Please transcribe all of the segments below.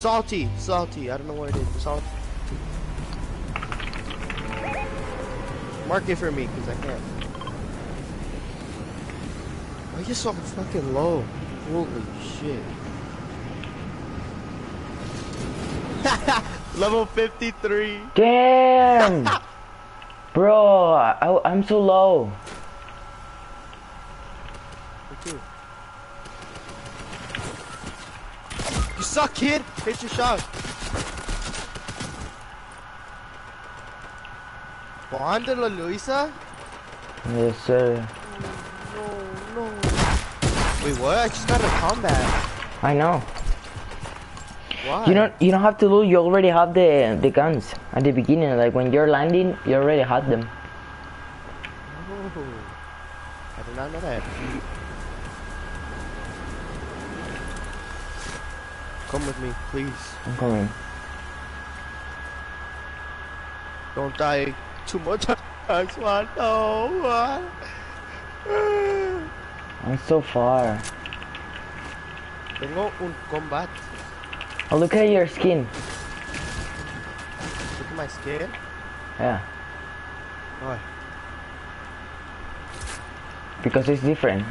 Salty, salty. I don't know where it is. Salty. Mark it for me, cause I can't. Why are you so fucking low? Holy shit. Level 53. Damn! Bro, I, I'm so low. Me too. You suck, kid. Hit your shot. Juan de la Luisa? Yes, sir. No, no. Wait, what? I just got a combat. I know. Why? You don't you don't have to loot, you already have the the guns at the beginning. Like when you're landing, you already had them. Oh, I did not know that. Come with me, please. I'm coming. Don't die too much. times. No. I'm so far. Tengo un combat. Oh, look at your skin. Look at my skin. Yeah, Why? because it's different.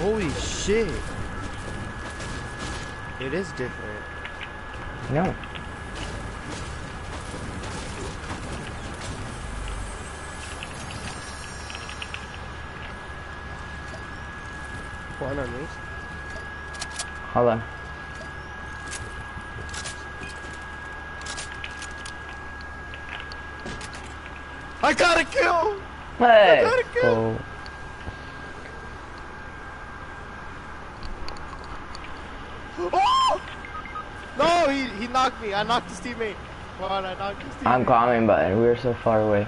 Holy shit. It is different. No. Juan on me. Hold on. I got a kill! Hey. got a kill. Oh! No, he, he knocked me. I knocked his teammate. Juan, I knocked his teammate. I'm coming, but we're so far away.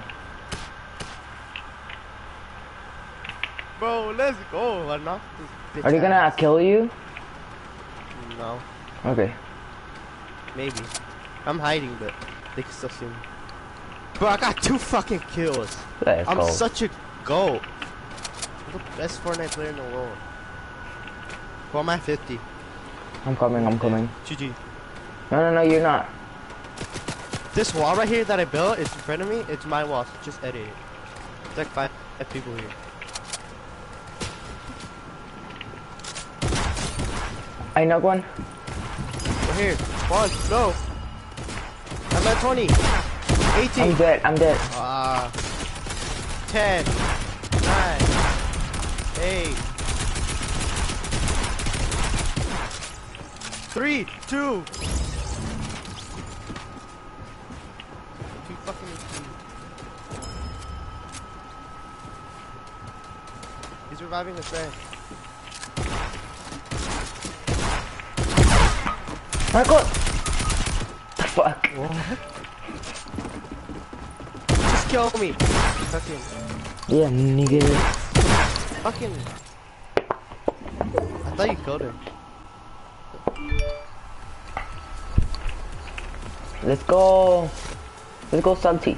Bro, let's go. I knocked this bitch Are they gonna ass. kill you? No, Okay. maybe. I'm hiding, but they can still see me. Bro, I got two fucking kills. Let's I'm go. such a goat. I'm the best Fortnite player in the world. Well, I'm at 50. I'm coming, I'm coming. GG. No, no, no, you're not. This wall right here that I built is in front of me. It's my wall. So just edit it. It's like five, people here. I knock one. Right here. One, go. I'm at 20. 18. I'm dead, I'm dead. Ah. 10. 9. 8. 3, 2. Reviving his friend. Marco! The fuck? What? Just kill me. Fucking. Yeah, nigga. Fucking. I thought you killed him. Let's go. Let's go, Santi.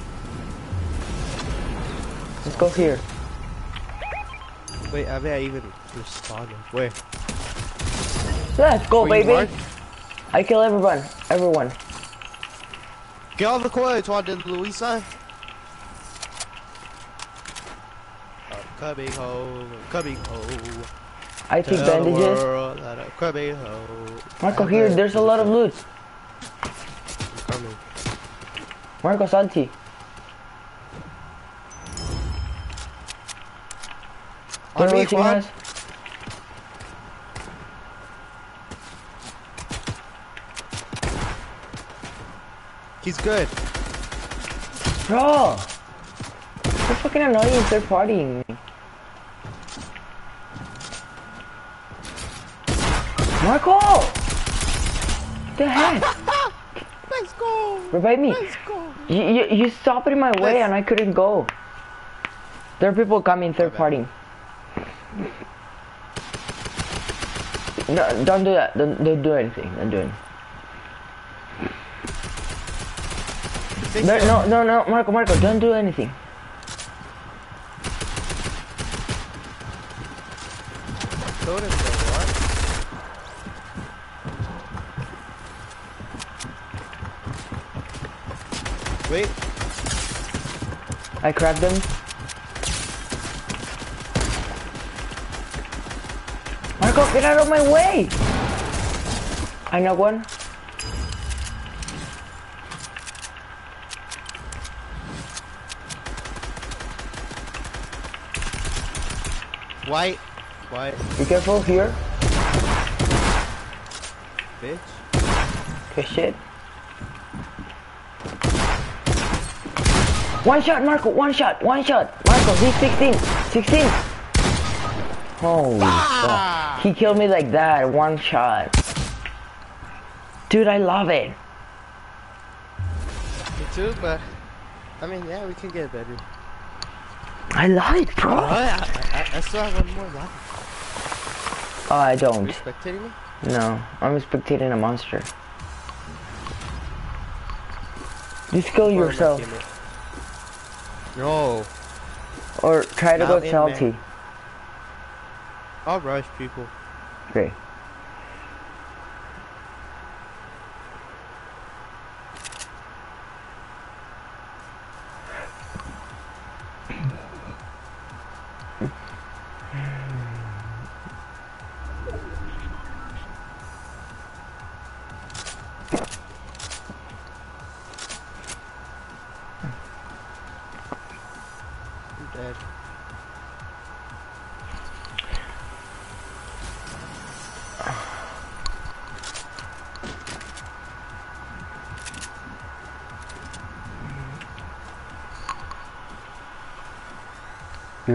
Let's go here. Wait, I bet I even responded. Where? Let's go, Were you baby. I kill everyone. Everyone. Get off the court, Juan de Luisa. Oh, cubby ho, cubby ho. I take Tell the bandages. world that a cubby. Marco, here. There's a lot of loot. I'm coming. Marco, Salty. On They're me, rushing Juan. He's good. Bro! You're fucking annoying. They're partying me. Marco! The heck? Let's go. Revive me. Let's go. You, you, you stopped in my way Let's- and I couldn't go. There are people coming third bad. No, don't do that. Don't, don't do anything. Don't do anything. No, no, no, no, Marco, Marco, don't do anything. Wait. I cracked them. Get out of my way! I know one. White. White. Be careful here. Bitch. Good shit. One shot, Marco, one shot, one shot. Marco, he's 16. 16. Holy fuck. He killed me like that, one shot. Dude, I love it. Me too, but I mean, yeah, we can get better. I love it, Oh, bro. I, I, I still have one more life. Oh, I Are you don't. spectating me? No, I'm spectating a monster. Just kill Or am I yourself. No. Or try to Now go salty. I'll rush people. Great.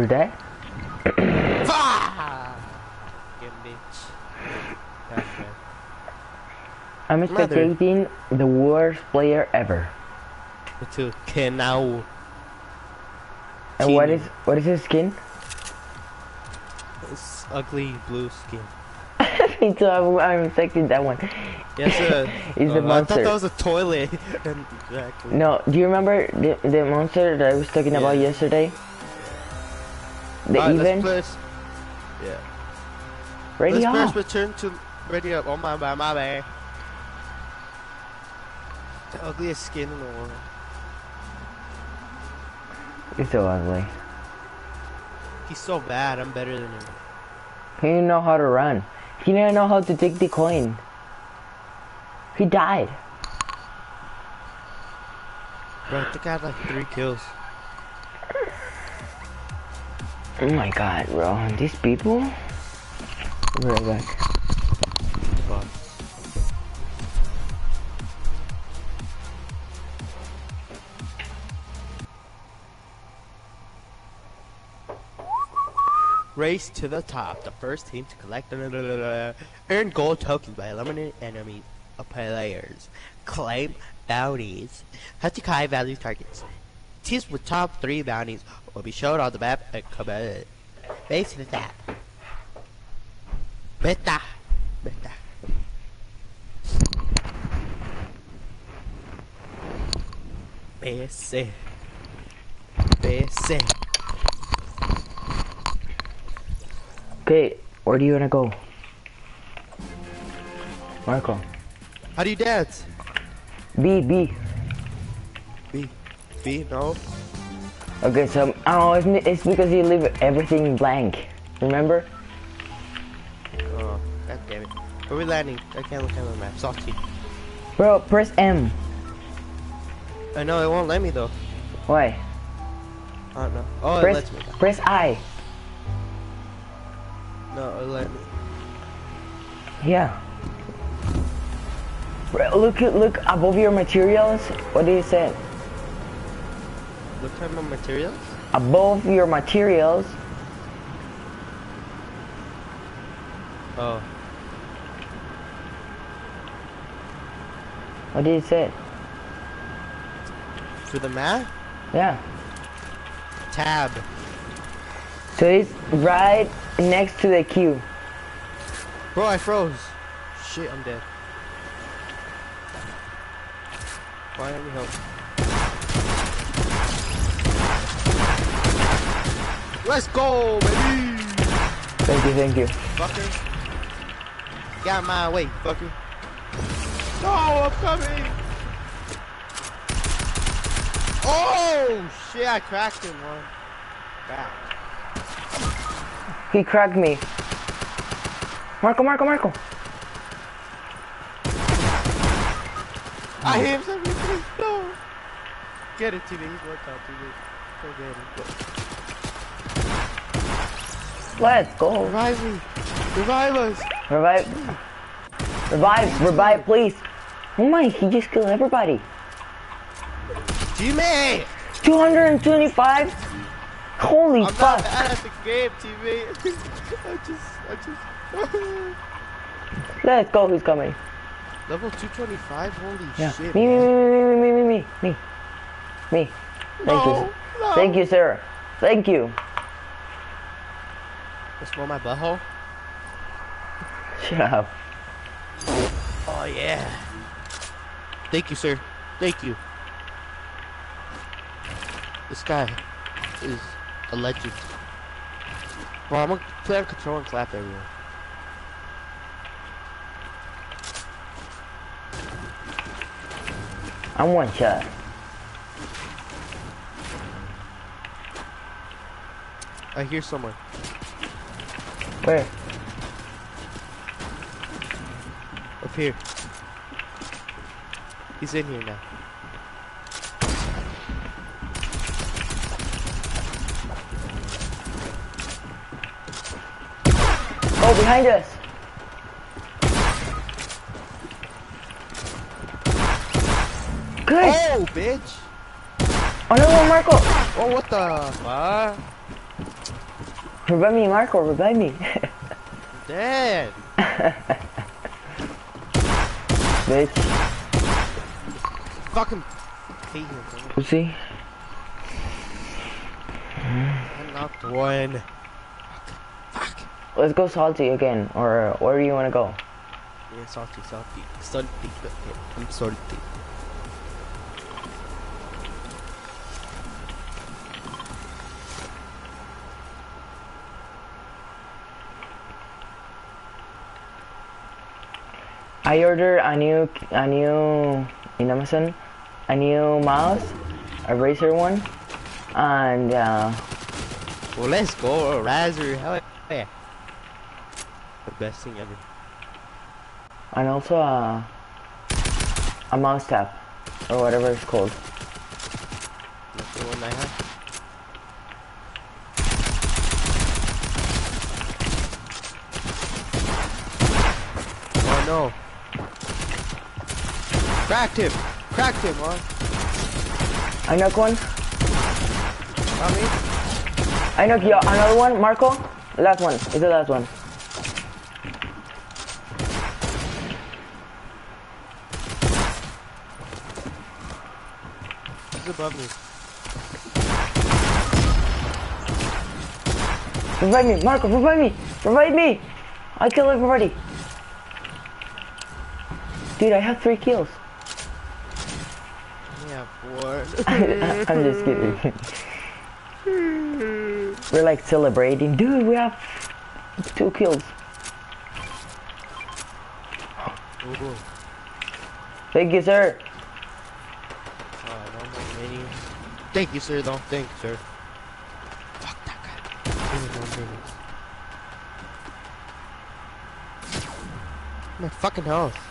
Bitch. I'm Mother. spectating the worst player ever. Me too. Genau. And what is what is his skin? It's ugly blue skin. Me too, I'm, I'm expecting that one. Yes, sir. He's Oh, the I thought monster. that was a toilet. Exactly. No, do you remember the, the monster that I was talking about yesterday? The Alright, let's event? first. Yeah. Ready let's first return to ready up. Oh my bad, my bad. The ugliest skin in the world. You're so ugly. He's so bad. I'm better than him. He didn't know how to run. He didn't know how to take the coin. He died. Bro, I think I had like three kills. Oh my god, bro. These people? Race to the top. The first team to collect earn gold tokens by eliminating enemy players. Claim bounties. Have high value targets. Teams with top three bounties will be shown on the map and come in. Base to that. Beta. Beta. BC. BC. Okay, where do you wanna go? Marco. How do you dance? B, B. B. B, no. Okay, so, oh, it's, because you leave everything blank. Remember? Oh, god damn it. Where we landing? I can't look at the map. Salty. Bro, press M. I know, it won't let me though. Why? I don't know. Oh, it Press, lets me. press I. No, it let me. Yeah. Bro, look, look above your materials. What did you say? Look at my materials. Above your materials. Oh. What did it say? For the map? Yeah. Tab. So it's right next to the queue. Bro, I froze. Shit, I'm dead. Why don't you help? Let's go, baby! Thank you, thank you. Fucker. Get out of my way, fucker. No, I'm coming! Oh shit! I cracked him one. Back. He cracked me. Marco, Marco, Marco. I hit him 73. No. Get it, TV. He's one time, TV. Go get him. Let's go. Revive me. Revive us. Revive. Revive, revive, please. Oh my, he just killed everybody. Teammate! 225? Holy I'm fuck. bad at the game, teammate. I just, I just. Let's go, who's coming? Level 225? Holy Yeah. shit. Me, me, man. me, me, me, me, me, me, me. Me. Thank no, you. No. Thank you, sir. Thank you. Let's smell my butthole. Shut up. Oh, yeah. Thank you, sir. Thank you. This guy is a legend. Well, I'm gonna play on control and clap everyone. I'm one shot. I hear someone. Where? Up here. He's in here now. Oh, behind us. Good. Oh, bitch! Oh, Another one, Marco. Oh, what the fuck? Revive me, Marco. Revive me. Dead! Bitch. Fucking him. Pussy. I knocked one. Fuck. Let's go salty again, or uh, where do you want to go? Yeah, salty, salty. Salty. I'm salty. I ordered a new, a new in Amazon, a new mouse, a Razer one, and uh, Well, let's go. Raspberry. Hell yeah. The best thing ever. and also a, a mouse tab, or whatever it's called. That's the one I have. Oh no. Cracked him. Cracked him, huh? I knock one. Got me? I knock you. Another one, Marco. Last one. Is the last one. He's above me. Revive me, Marco. Revive me. Revive me. I kill everybody. Dude, I have three kills. Four. I'm just kidding. We're like celebrating. Dude, we have two kills. Ooh. Thank you, sir. No more minis. Thank you, sir, though. Thank you, sir. Fuck that guy. Give me more minis. My fucking health.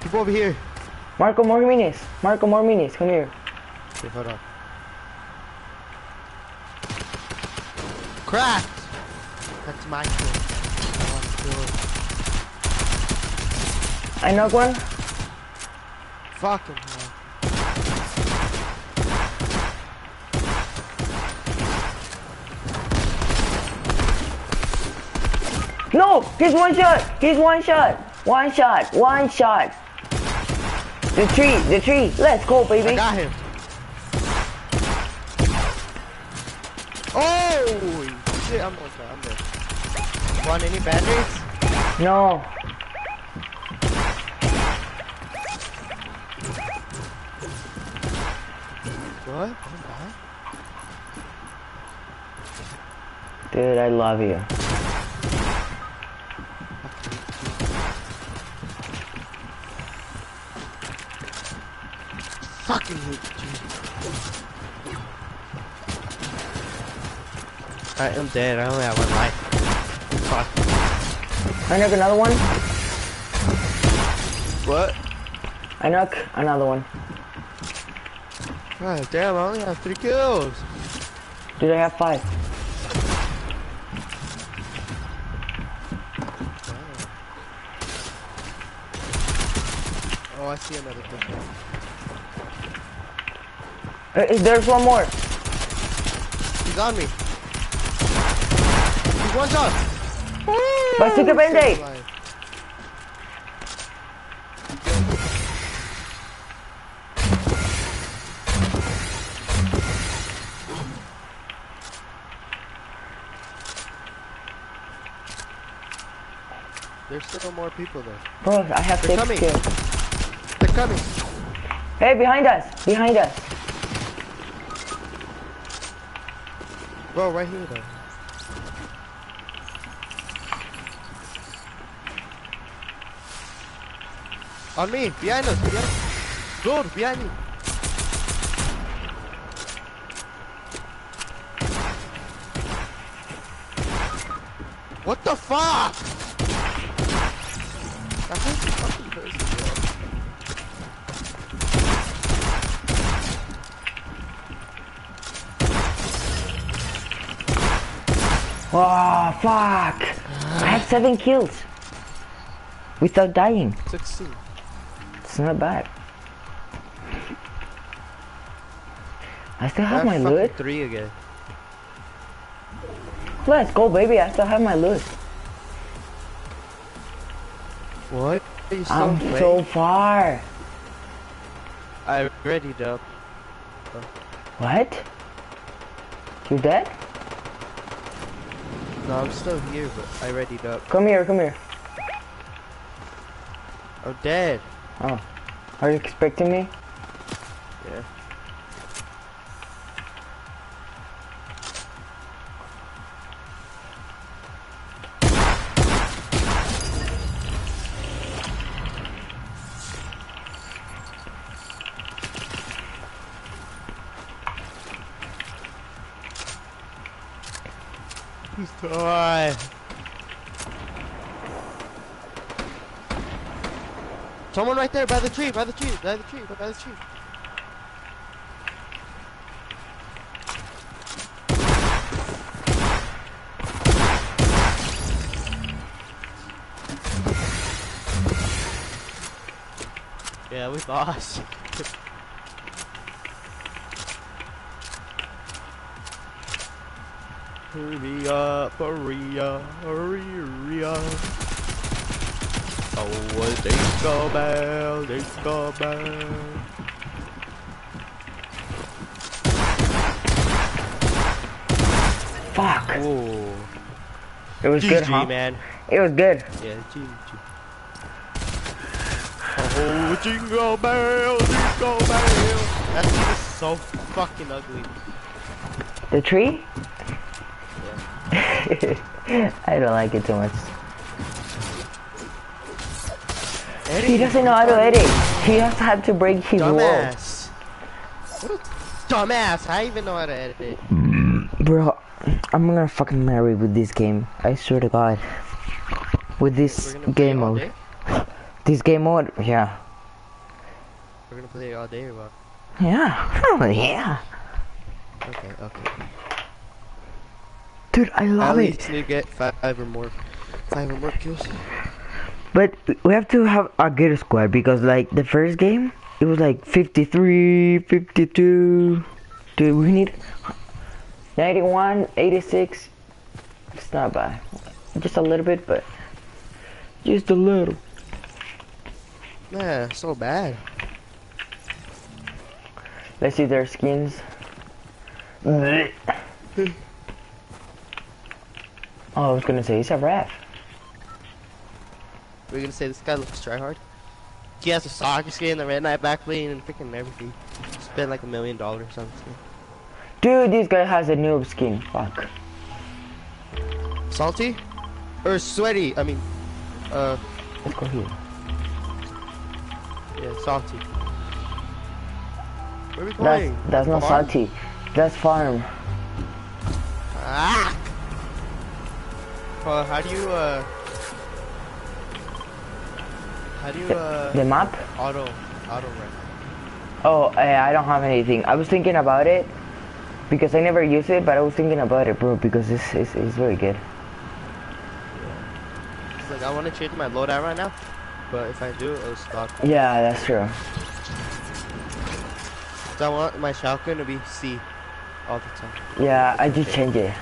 People over here. Marco, more minis. Marco, more minis. Come here. Okay, hold on. Cracked! That's my kill. I want to kill. I knock one. Fucking hell. No, he's one shot. He's one shot. One shot. One shot. The tree. The tree. Let's go, I baby. got him. Oh shit! I'm shot. I'm dead. Want any band-aids? No. What? Dude, I love you. Fucking hate you. Alright, I'm dead. I only have one life. Fuck. I knock another one. What? I knock another one. God damn, I only have three kills. Dude, I have five. Oh, I see another person. Uh, Uh, uh, there's one more. He's on me. He's one shot. Band-Aid. Saved. There's still more people there. Bro, I have They're coming. They're coming. Hey, behind us! Behind us! Bro, right here though. On me, behind us, behind us. Dude, behind. Fuck! I have seven kills. Without dying. Succeed. It's not bad. I still I have my loot. three again. Let's go, baby. I still have my loot. What? Are you I'm playing? so far. I ready up. What? You dead? No, I'm still here, but I readied up. Come here, come here. I'm dead. Oh. Are you expecting me? Yeah. Right there by the tree, by the tree, by the tree, by the tree. Yeah, we lost. Hurry up, hurry up, hurry, up. Oh, jingle bell, jingle bell. Fuck. Oh, It was good, huh? Man. It was good. Yeah, GG. Oh, jingle bell, jingle bell. That thing is so fucking ugly. The tree? Yeah. I don't like it too much. He doesn't know how to edit. He just had to break his. Dumbass. What a dumbass. I even know how to edit it. Bro, I'm gonna fucking marry with this game. I swear to God. With this game mode. This game mode, yeah. We're gonna play all day or what? Yeah. Oh, yeah. Okay, okay. Dude, I At love it. least you get five or more, five or more kills. But we have to have a good squad because like the first game, it was like 53, 52. Dude, we need 91, 86. It's not bad. Just a little bit, but just a little. Man, so bad. Let's see their skins. oh, I was gonna say he's a ref. We're gonna say this guy looks tryhard. He has a soccer skin, the red knight back bling, and freaking everything. Spent like a million dollars on this thing. Dude, this guy has a noob skin. Fuck. Salty? Or sweaty? I mean, uh, Let's go here. yeah, salty. Where are we That's going? that's not Farm? salty. That's farm. Ah! Uh, how do you, uh... How do you, uh... The map? Auto, auto run. Oh, eh, I don't have anything. I was thinking about it because I never use it, but I was thinking about it, bro, because it's it's, it's very good. It's like, I want to change my loadout right now, but if I do, it'll stop. Yeah, that's true. So I want my shotgun to be C all the time. Yeah, I just change it.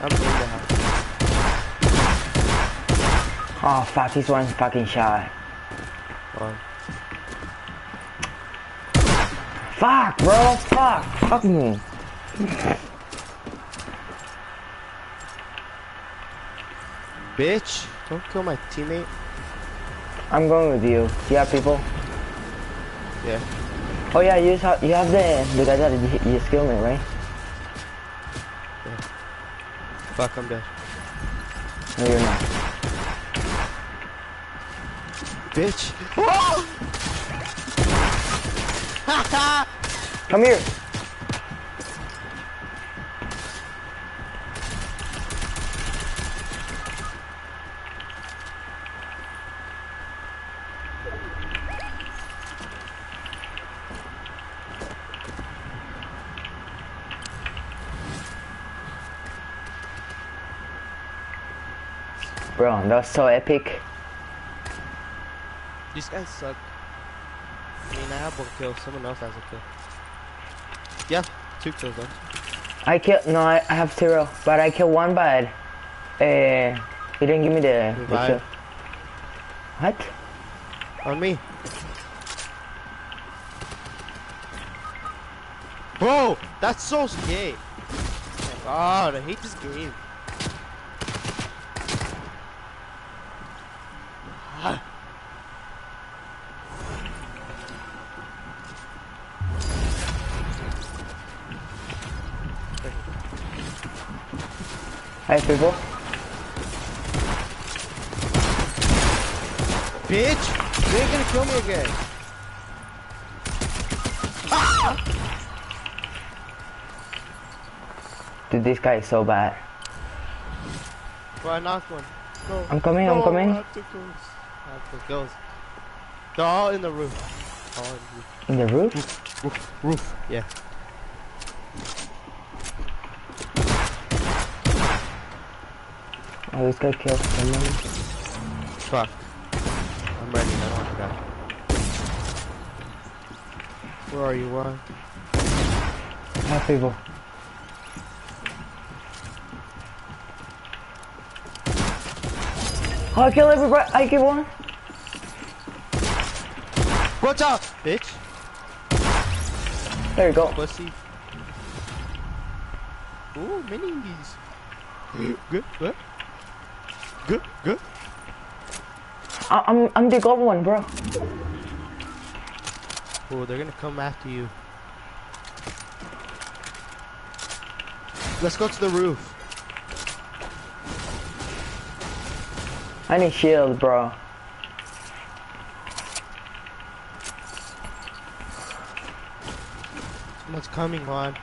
I'm in the house. Oh fuck, this one's fucking shy. Fuck, bro, fuck, fuck me. bitch, don't kill my teammate. I'm going with you. You have people? Yeah. Oh yeah, you have you have the the guy that you, you skill me, right? Yeah. Fuck, I'm dead. No, you're not. Bitch. Come here. Bro, that was so epic. These guys suck. I mean, I have one kill. Someone else has a kill. Yeah, two kills though. I killed no, I, I have zero, but I killed one, but uh, he didn't give me the, the kill. What? On me. Bro, that's so gay. God, I hate this game. Hi, people. Bitch! Ain't gonna kill me again. Ah! Dude, this guy is so bad. Bro, I knocked one. No. I'm coming, I'm coming. I have to go. I have. They're all in the roof. All in the roof. In the roof? Roof, roof. Yeah. Oh, this guy killed someone. Fuck. I'm ready. I don't want to die. Where are you, Juan? Hi, people. Oh, I kill everybody. I kill one. Watch out, bitch. There you go. Pussy. Ooh, minis. Good, good. Good, good. I I'm I'm the gold one, bro. Oh, they're gonna come after you. Let's go to the roof. I need shield, bro. Someone's coming, Juan.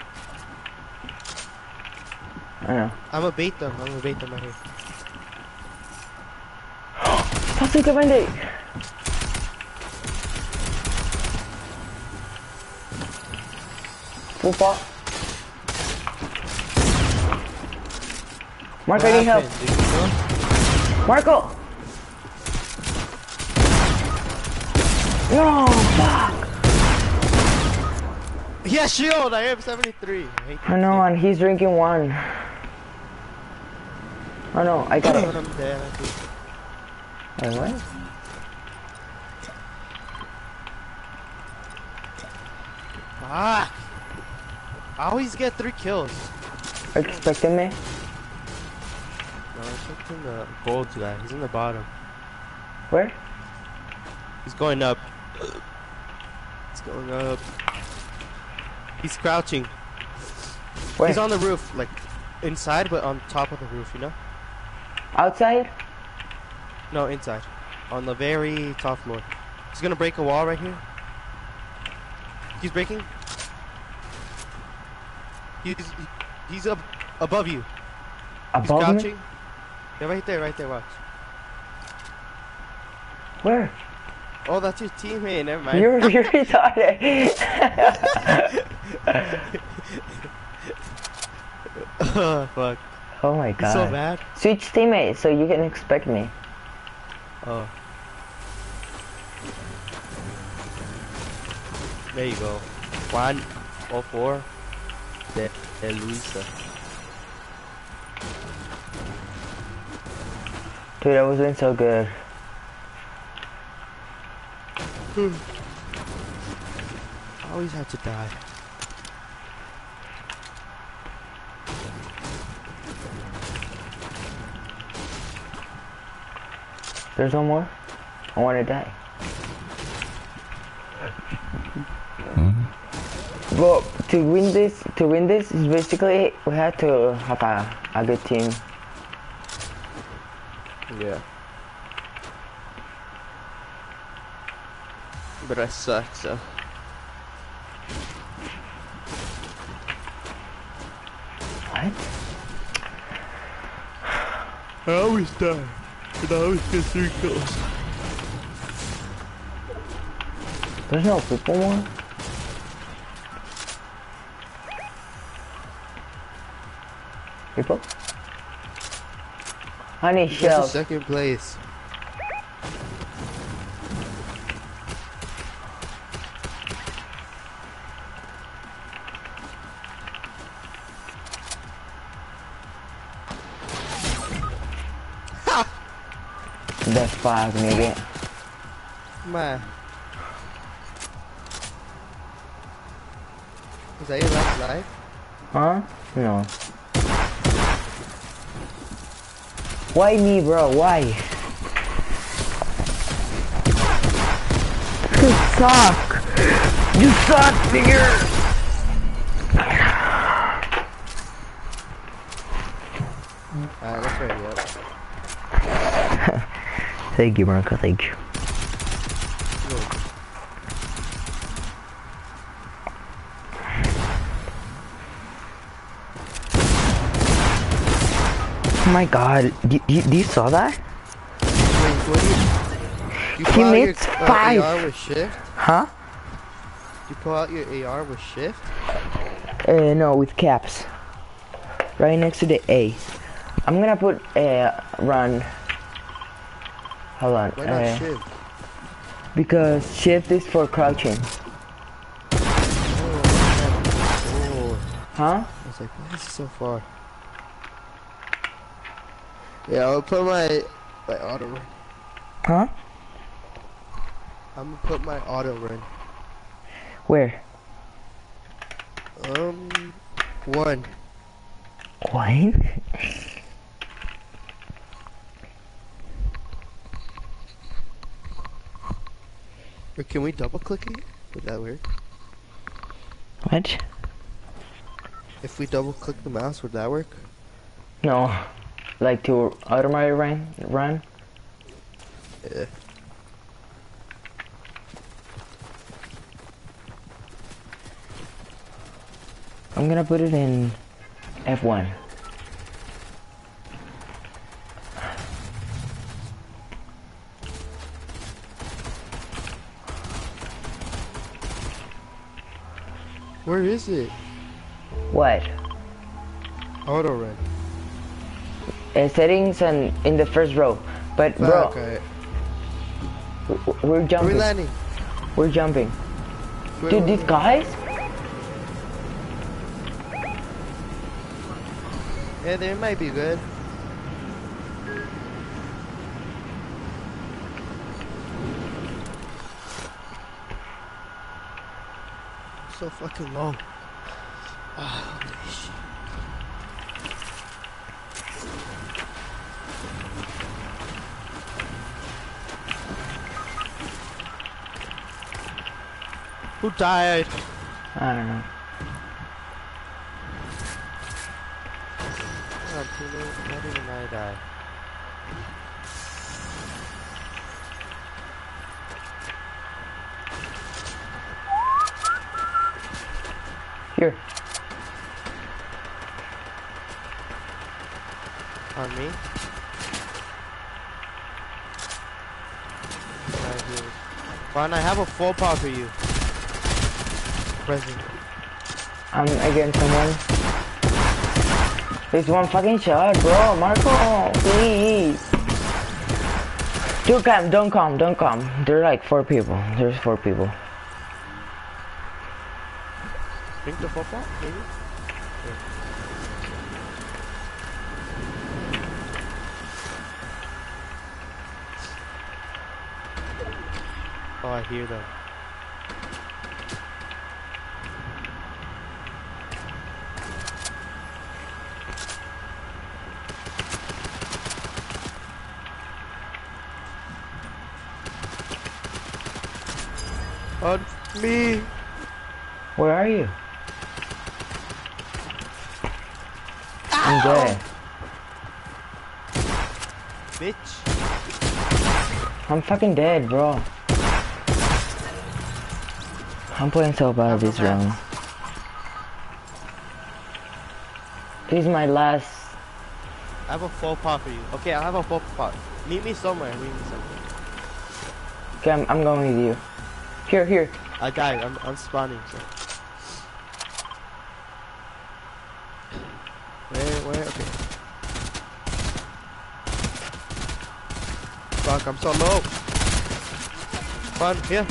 I know. I'm gonna bait them. I'm gonna bait them right here. Pasok ka, Bendy. Pupa. Marco, I need help. happened? Did you kill him? Marco! No, fuck! Yeah, shield. I have 73. I I know, and he's drinking one. Oh no, I got it. I'm dead. I think. Wait, what? Fuck. I always get three kills. Are you expecting me? No, I'm expecting the gold guy. He's in the bottom. Where? He's going up. He's going up. He's crouching. Where? He's on the roof, like inside, but on top of the roof. You know? Outside? No, inside, on the very top floor. He's gonna break a wall right here. He's breaking. He's he's up above you. He's Above me? Yeah, right there, right there. Watch. Where? Oh, that's your teammate. Never mind. You're, you're retarded. oh, fuck. oh my He's god. so bad. Switch teammates so you can expect me. Oh. There you go. One, oh four. De, de Luisa. Dude, I was doing so good. Hmm. Always had to die. There's no more? I want to die. Hmm? But to win this, to win this is basically we had to have a, a good team. Yeah. But I suck, so. What? I always die. And I always get three kills. There's no people more? People? Honey Where's the shells. second place? Fuck, nigga. My. Is that your last life? Huh? No. Why me, bro? Why? You suck! You suck, nigga! Alright, let's ready up. Thank you, Marco. Thank you. Oh my god. You, you, you saw that? Wait, you... You He made uh, five. AR with shift? Huh? You pull out your AR with shift? Uh, no, with caps. Right next to the A. I'm gonna put uh, run. Hold on. Why not uh, shift? because shift is for crouching. Oh, Huh? I was like, why is it so far? Yeah, I'll put my my auto run. Huh? I'm gonna put my auto run. Where? Um, one. What? Or can we double click it? Would that work? What? If we double click the mouse, would that work? No. Like to automatic run? Run? Yeah. I'm gonna put it in F1. Where is it? What? Auto run. Uh, settings and in the first row. But bro, alright. w- w- we're jumping. We're landing? We're jumping. Where- Dude, these guys? Yeah, they might be good. So fucking long. Ah, holy shit. Who died? I don't know. on, teammate. How did I die? On me? Right here. Fine, I have a full power for you. Present. I'm against someone. There's one fucking shot, bro. Marco, please. Don't come, don't come, don't come. There are like four people. There's four people. Drink the pot, maybe? I hear them. On me! Where are you? I'm dead. Bitch! I'm fucking dead, bro. I'm playing so bad this round. This is my last. I have a full pot for you. Okay, I have a full pot. Meet me somewhere. Meet me somewhere. Okay, I'm, I'm going with you. Here, here. I died. I'm, I'm spawning. So. Where? Where? Okay. Fuck! I'm so low. Fun. Here.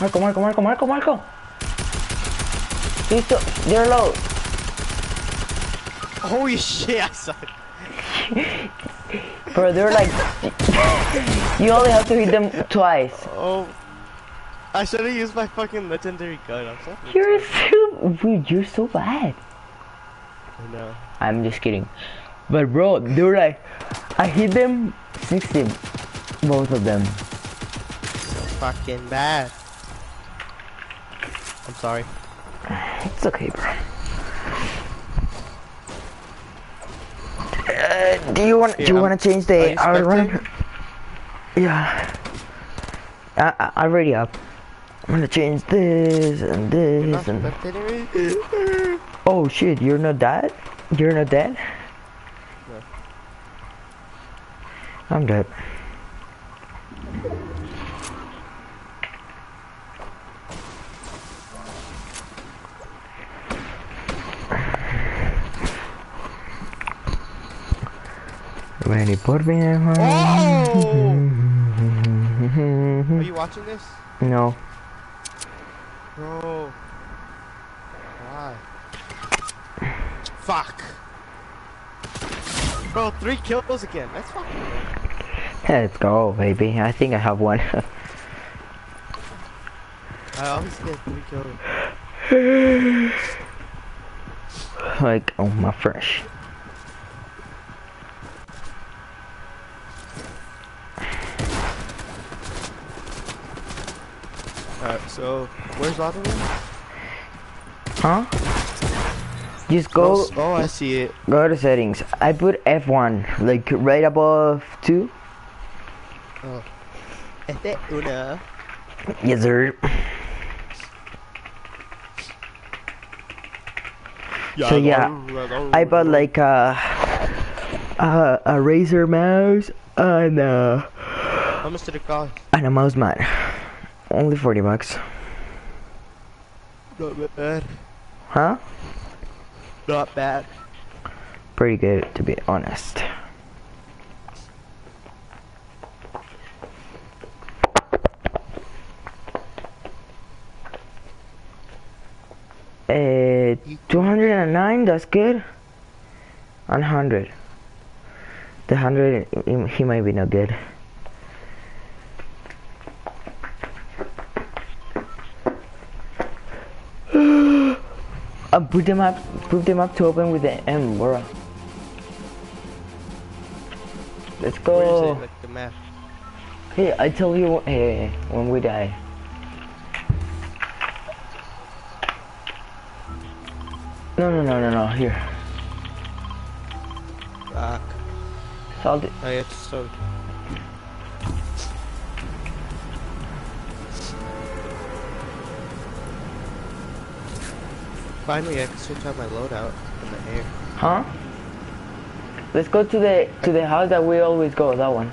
Marco, Marco, Marco, Marco, Marco. He's so, they're low. Holy shit! I suck. Bro, they're like. you only have to hit them twice. Oh. I should have used my fucking legendary gun. I'm so. You're so. Dude, you're so bad. I know. I'm just kidding. But bro, they were like, I hit them 60, both of them. Fucking bad. I'm sorry. It's okay, bro. Uh, do you want? do you I'm- want to change the you hour run? Yeah. I, I I'm ready up. I'm gonna change this and this and. Oh shit! You're not dead. You're not dead. No. I'm dead. Ready por. Oh! Are you watching this? No. No. Why? Fuck. Bro, three kills again. That's fucking good. Let's go, baby. I think I have one. I always get three kills. like, oh my fresh. Alright, so where's Rotterdam? Huh? Just go, Oh, oh, I see it. go to settings. I put F1, like right above two. Oh. Este una. Yes, sir. So, yeah, I bought like a a, a Razer mouse and uh How much did it cost? and a mouse mat. Only forty bucks. Not bad. Huh? Not bad. Pretty good to be honest. Uh, 209, that's good. 100. The 100, he- he might be no good. Uh, I boot them up, boot them up to open with the M, bro. Let's go. It, like, the map? Hey, I tell you, hey, when we die. No, no, no, no, no, here. Fuck. Salty. I have to Finally, I can switch out my loadout in the air. Huh? Let's go to the to the house that we always go. That one.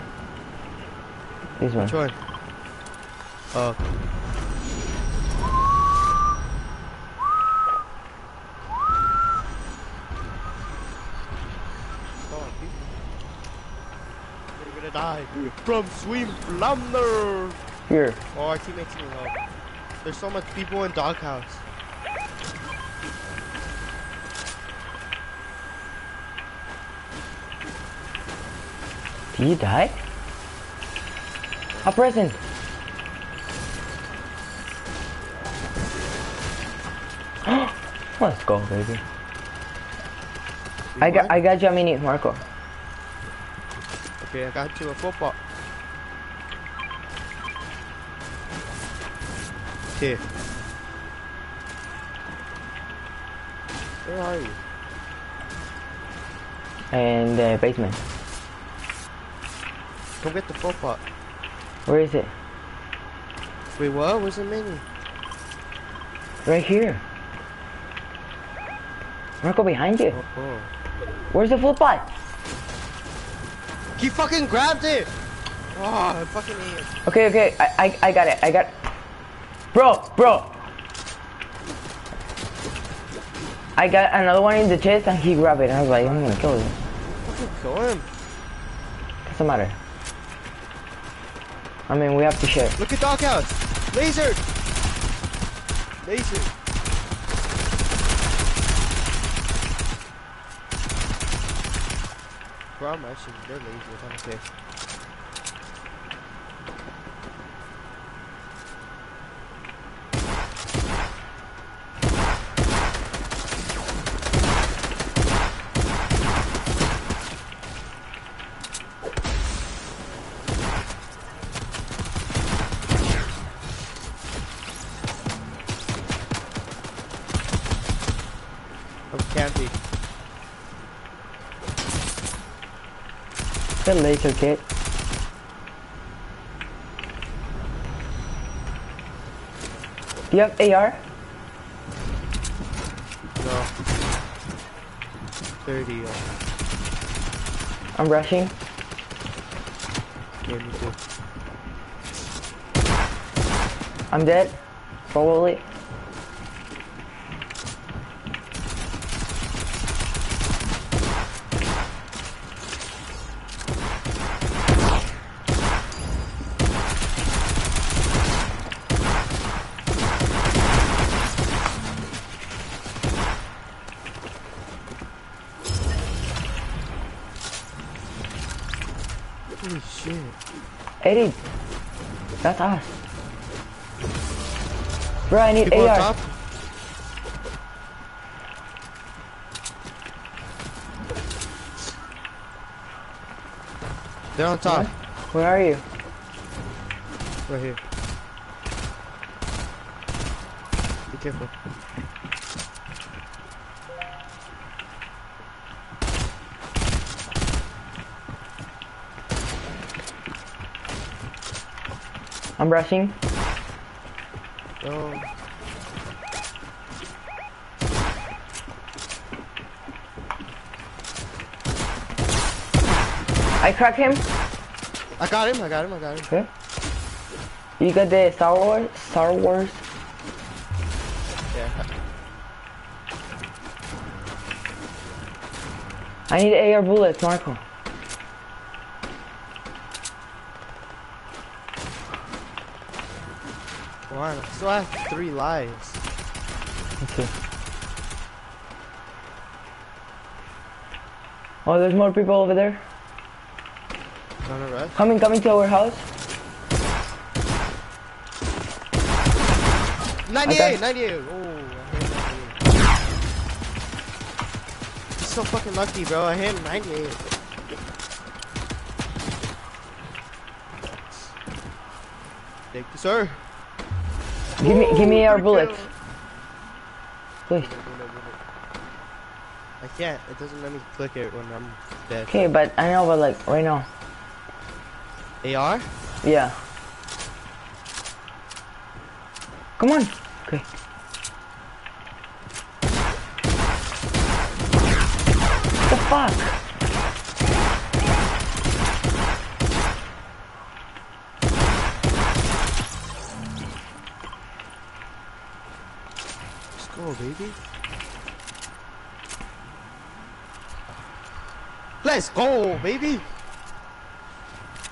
This one. Which one? Oh. We're gonna die from swim plunder. Here. Oh, our teammates need help. There's so much people in doghouse. You die? A present. Let's go, baby. I got I got you a mini, Marco. Okay, I got you a football. Okay. Where are you? In the basement. Come get the football. Where is it? Wait, what? Where's the mini? Right here. Marco, behind you. Oh, oh. Where's the football? He fucking grabbed it! Oh, I fucking idiot. Okay, okay, I, I, I got it. I got. Bro, bro. I got another one in the chest and he grabbed it. I was like, I'm gonna kill you. Fucking kill him. Doesn't matter. I mean, we have to share. Look at doghouse. Laser. Laser. Bro, I'm actually, they're lasers. I'm okay. Laser kit. Do you have AR? No. 30. Uh, I'm rushing. yeah. I'm dead. Probably. That's us. Bro, I need People on AR. top? They're on top. Where are you? Right here. Be careful. Rushing. Oh. I cracked him. I got him, I got him, I got him. Okay. You got the Star Wars? Star Wars? Yeah. I need AR bullets, Marco. One. I still have three lives. Okay. Oh, there's more people over there. Coming, coming to our house. 98, 98. Oh, I hit 98. So fucking lucky, bro. I hit 98. Thank you, sir. Give me, give me Ooh, AR bullets. Please. I can't. It doesn't let me click it when I'm dead. Okay, but I know, but like right now. AR? Yeah. Come on. Okay. Let's go, baby.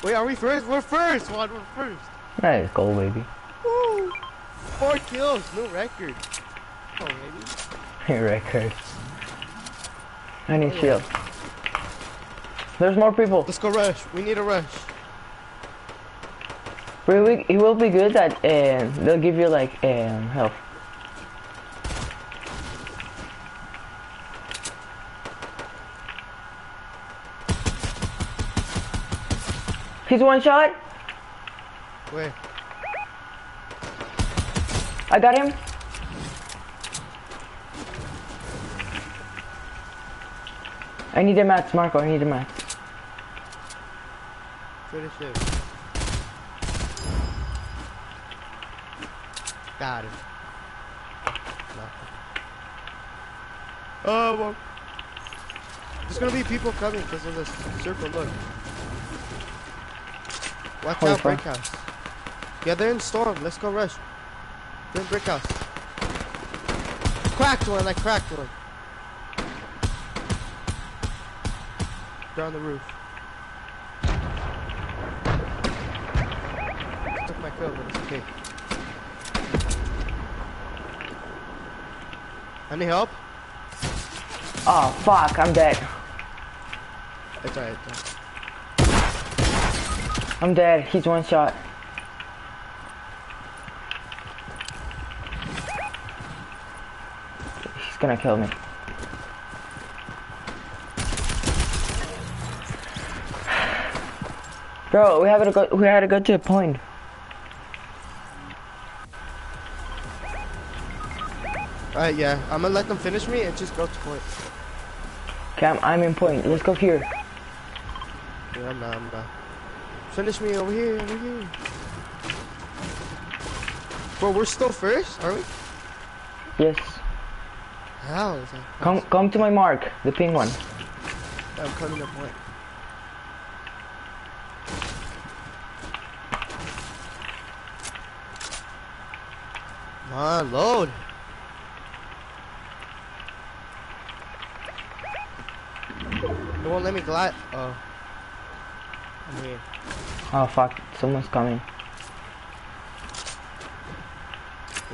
Wait, are we first? We're first, one. We're first. Let's go, baby. Woo! Four kills, new record. Oh, baby. Record. I need shield. There's more people. Let's go rush. We need a rush. But it will be good that uh, they'll give you like um, health. He's one shot. Where? I got him. I need a mats, Marco. I need a mats. Finish it. Got him. Oh, well. There's gonna be people coming because of this circle. Look. Watch Holy out, brick house. Yeah, they're in storm. Let's go rush. They're in brick house. Cracked one. I cracked one. They're the roof. Took my kill, but it's okay. Any help? Oh fuck! I'm dead. It's alright. I'm dead. He's one shot. He's gonna kill me. Bro, we have to go. We had to go to a point. Alright, yeah. I'm gonna let them finish me and just go to point. Cam, I'm in point. Let's go here. Yeah, I'm not, I'm not. Finish me over here, over here. Bro, we're still first, are we? Yes. How is that? Come, come to my mark, the pink one. I'm coming to point. Come on, load. It won't let me glide. Oh. I'm here. Oh fuck! Someone's coming.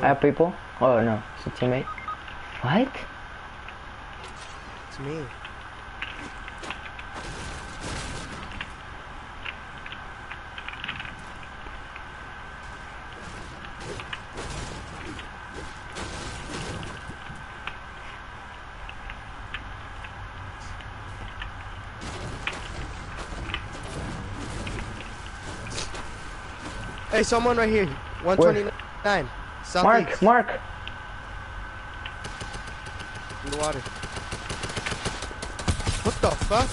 I have people. Oh no, it's a teammate. What? It's me. Hey, someone right here. 129. Southeast. Mark, Mark. In the water. What the fuck?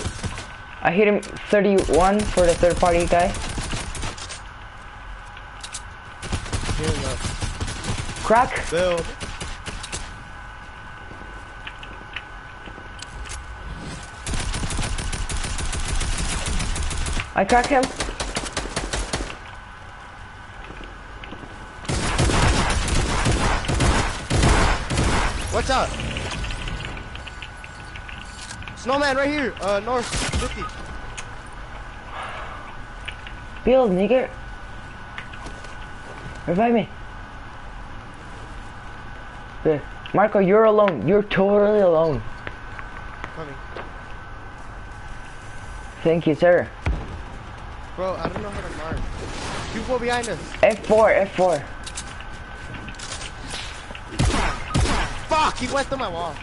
I hit him 31 for the third party guy. Crack. Build. I crack him. Watch out. Snowman right here. Uh, north 50. Build, nigger. Revive me. There. Marco, you're alone. You're totally alone. Coming. Thank you, sir. Bro, I don't know how to mark. People behind us. F4, F4. Keep west through my wall.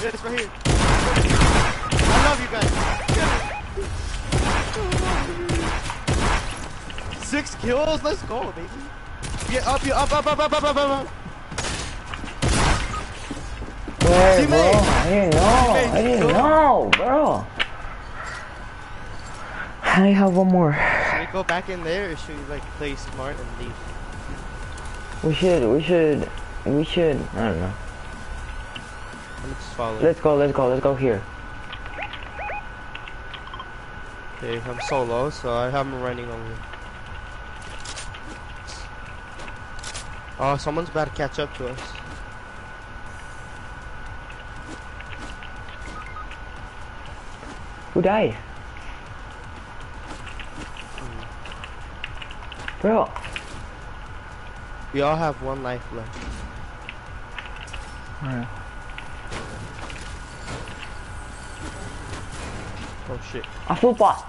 Yeah, It's right here. I love you guys. Six kills. Let's go, baby. Get up, you up, up, up, up, up, up, up. Hey, bro, I didn't know. I didn't know, bro. I have one more. Should we go back in there, or should we like play smart and leave? We should. We should we should. I don't know. Let me just follow. Let's go, let's go, let's go here. Okay, I'm solo, so I am running over. Oh, someone's about to catch up to us. Who died? Hmm. Bro, We all have one life left. Alright. Oh shit. I a football.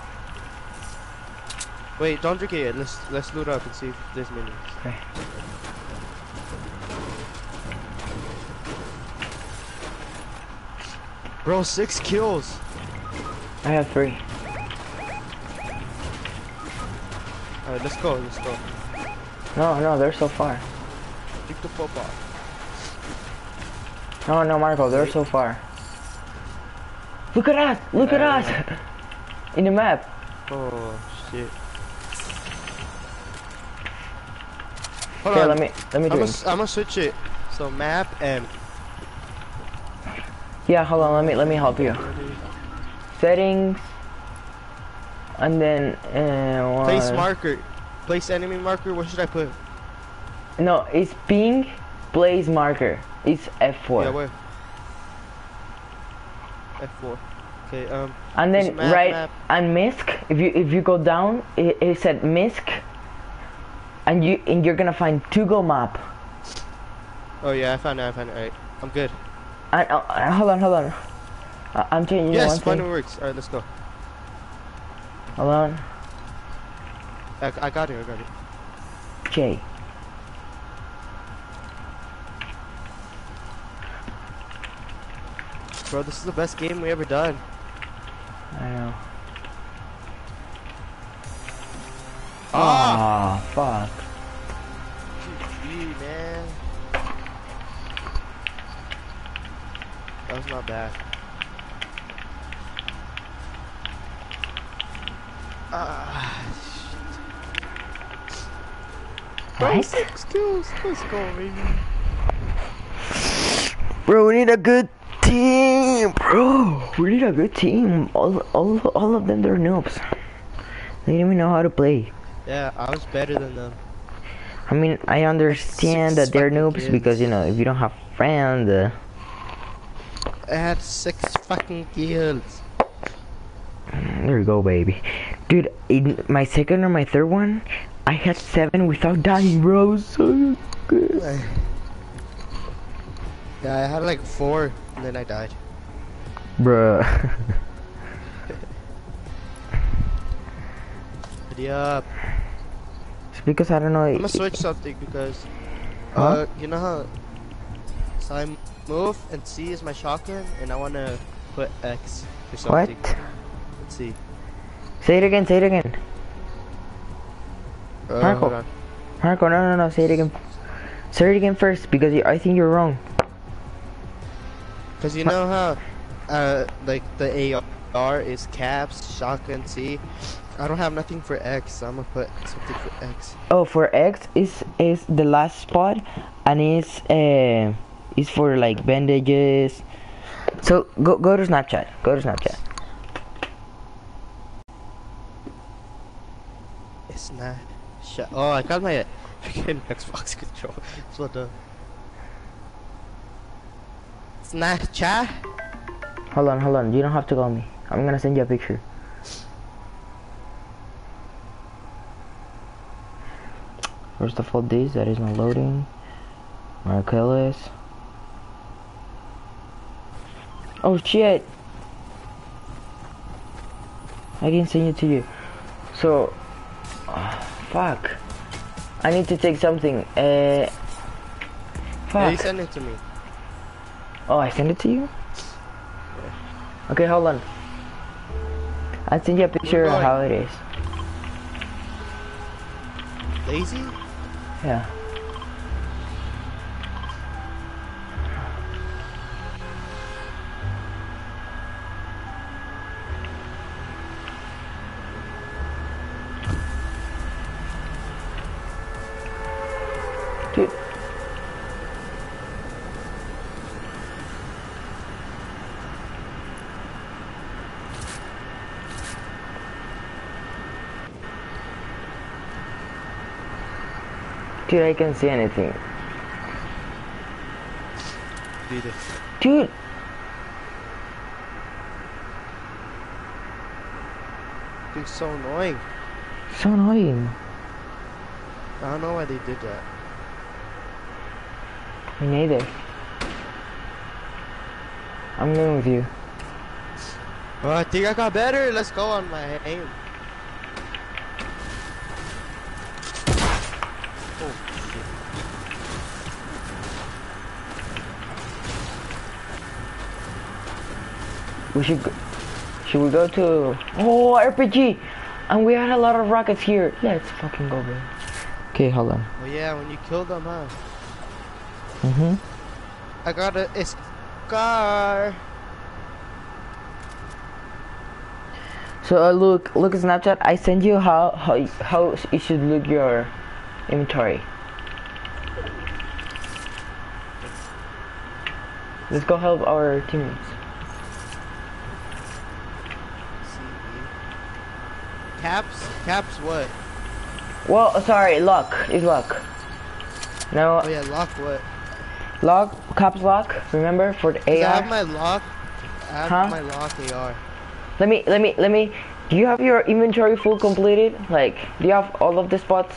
Wait, don't drink it yet. Let's let's loot up and see if there's minis. Okay. Bro, six kills. I have three. Alright, let's go, let's go. No, no, they're so far. Pick the football. No, no, Marco, they're so far. Look at us! Look at Uh, us! In the map. Oh shit. Hold Okay, on. let me let me I'm do gonna it. I'm gonna switch it. So map and Yeah, hold on, let me let me help you. Settings. And then uh, place marker. Place enemy marker. What should I put? No, it's ping place marker. It's F4. Yeah, where? F4. Okay. Um. and then map, right map. and misc. If you if you go down, it, it said misc. And you and you're gonna find two go map. Oh yeah, I found it. I found it. Alright, I'm good. And uh, uh, hold on, hold on. I, I'm changing yes, thing. works. Alright, let's go. Hold on, I, I got it. I got it. J. Bro, this is the best game we ever done. I know. Ah! Ah, fuck. GG, man. That was not bad. Ah, shit. Bro, six kills. Let's go, baby. Bro, we need a good bro. We need a good team. All, all, all of them, they're noobs. They didn't even know how to play. Yeah, I was better than them. I mean, I understand that they're noobs kids. because you know if you don't have friends. Uh, I had six fucking kills. there you go, baby. Dude, in my second or my third one, I had seven without dying, bro. So good. Yeah, I had like four, and then I died. Bruh. Hurry up. it's because I don't know. I'm gonna switch something because, Huh? uh, you know how, so I move and C is my shotgun, and I wanna put X or What? something. Let's see. Say it again. Say it again. Uh, Marco. Marco, no, no, no. Say it again. Say it again first because you, I think you're wrong. Cause you know how, uh, like the AR is caps, shotgun C. I don't have nothing for X, so I'm gonna put something for X. Oh, for X is is the last spot, and it's uh is for like bandages. So go go to Snapchat. Go to Snapchat. It's not. Oh, I got my freaking Xbox control. It's what the. Snapchat. Hold on, hold on. You don't have to call me. I'm gonna send you a picture. First of all, this that is not loading. Marcellus. Oh shit! I didn't send it to you. So, ah, fuck. I need to take something. Uh, Yeah, fuck. you send it to me. Oh, I sent it to you? Okay, hold on. I'll send you a picture of how it is. Lazy? Yeah. Dude, I can't see anything. Dude, Dude, it's so annoying. so annoying. I don't know why they did that. Me neither. I'm going with you. Oh, I think I got better. Let's go on my aim. We should go, should we go to oh RPG, and we had a lot of rockets here. Let's fucking go, bro. Okay, hold on. Oh yeah, when you kill them, huh? Mhm. I got a, a scar. So uh, look, look at Snapchat. I send you how how how you should look your inventory. Let's go help our teammates. Caps? Caps what? Well, sorry, luck is luck. No, Oh yeah, lock what? lock, caps lock. Remember for the 'Cause I have AR. my lock. I have Huh? my lock AR. Let me, let me, let me. Do you have your inventory full completed? Like, do you have all of the spots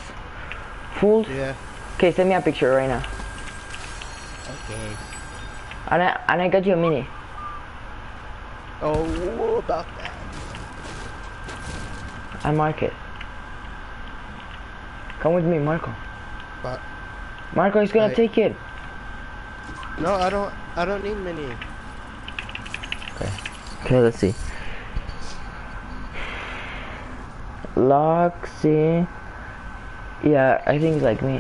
full? Yeah. Okay, send me a picture right now. Okay. And I, and I got you a mini. Oh, about that. I mark it. Come with me, Marco. But Marco is gonna Right. take it. no, I don't. I don't need many. Okay, Okay, let's see. Loxy. Yeah, I think it's like me.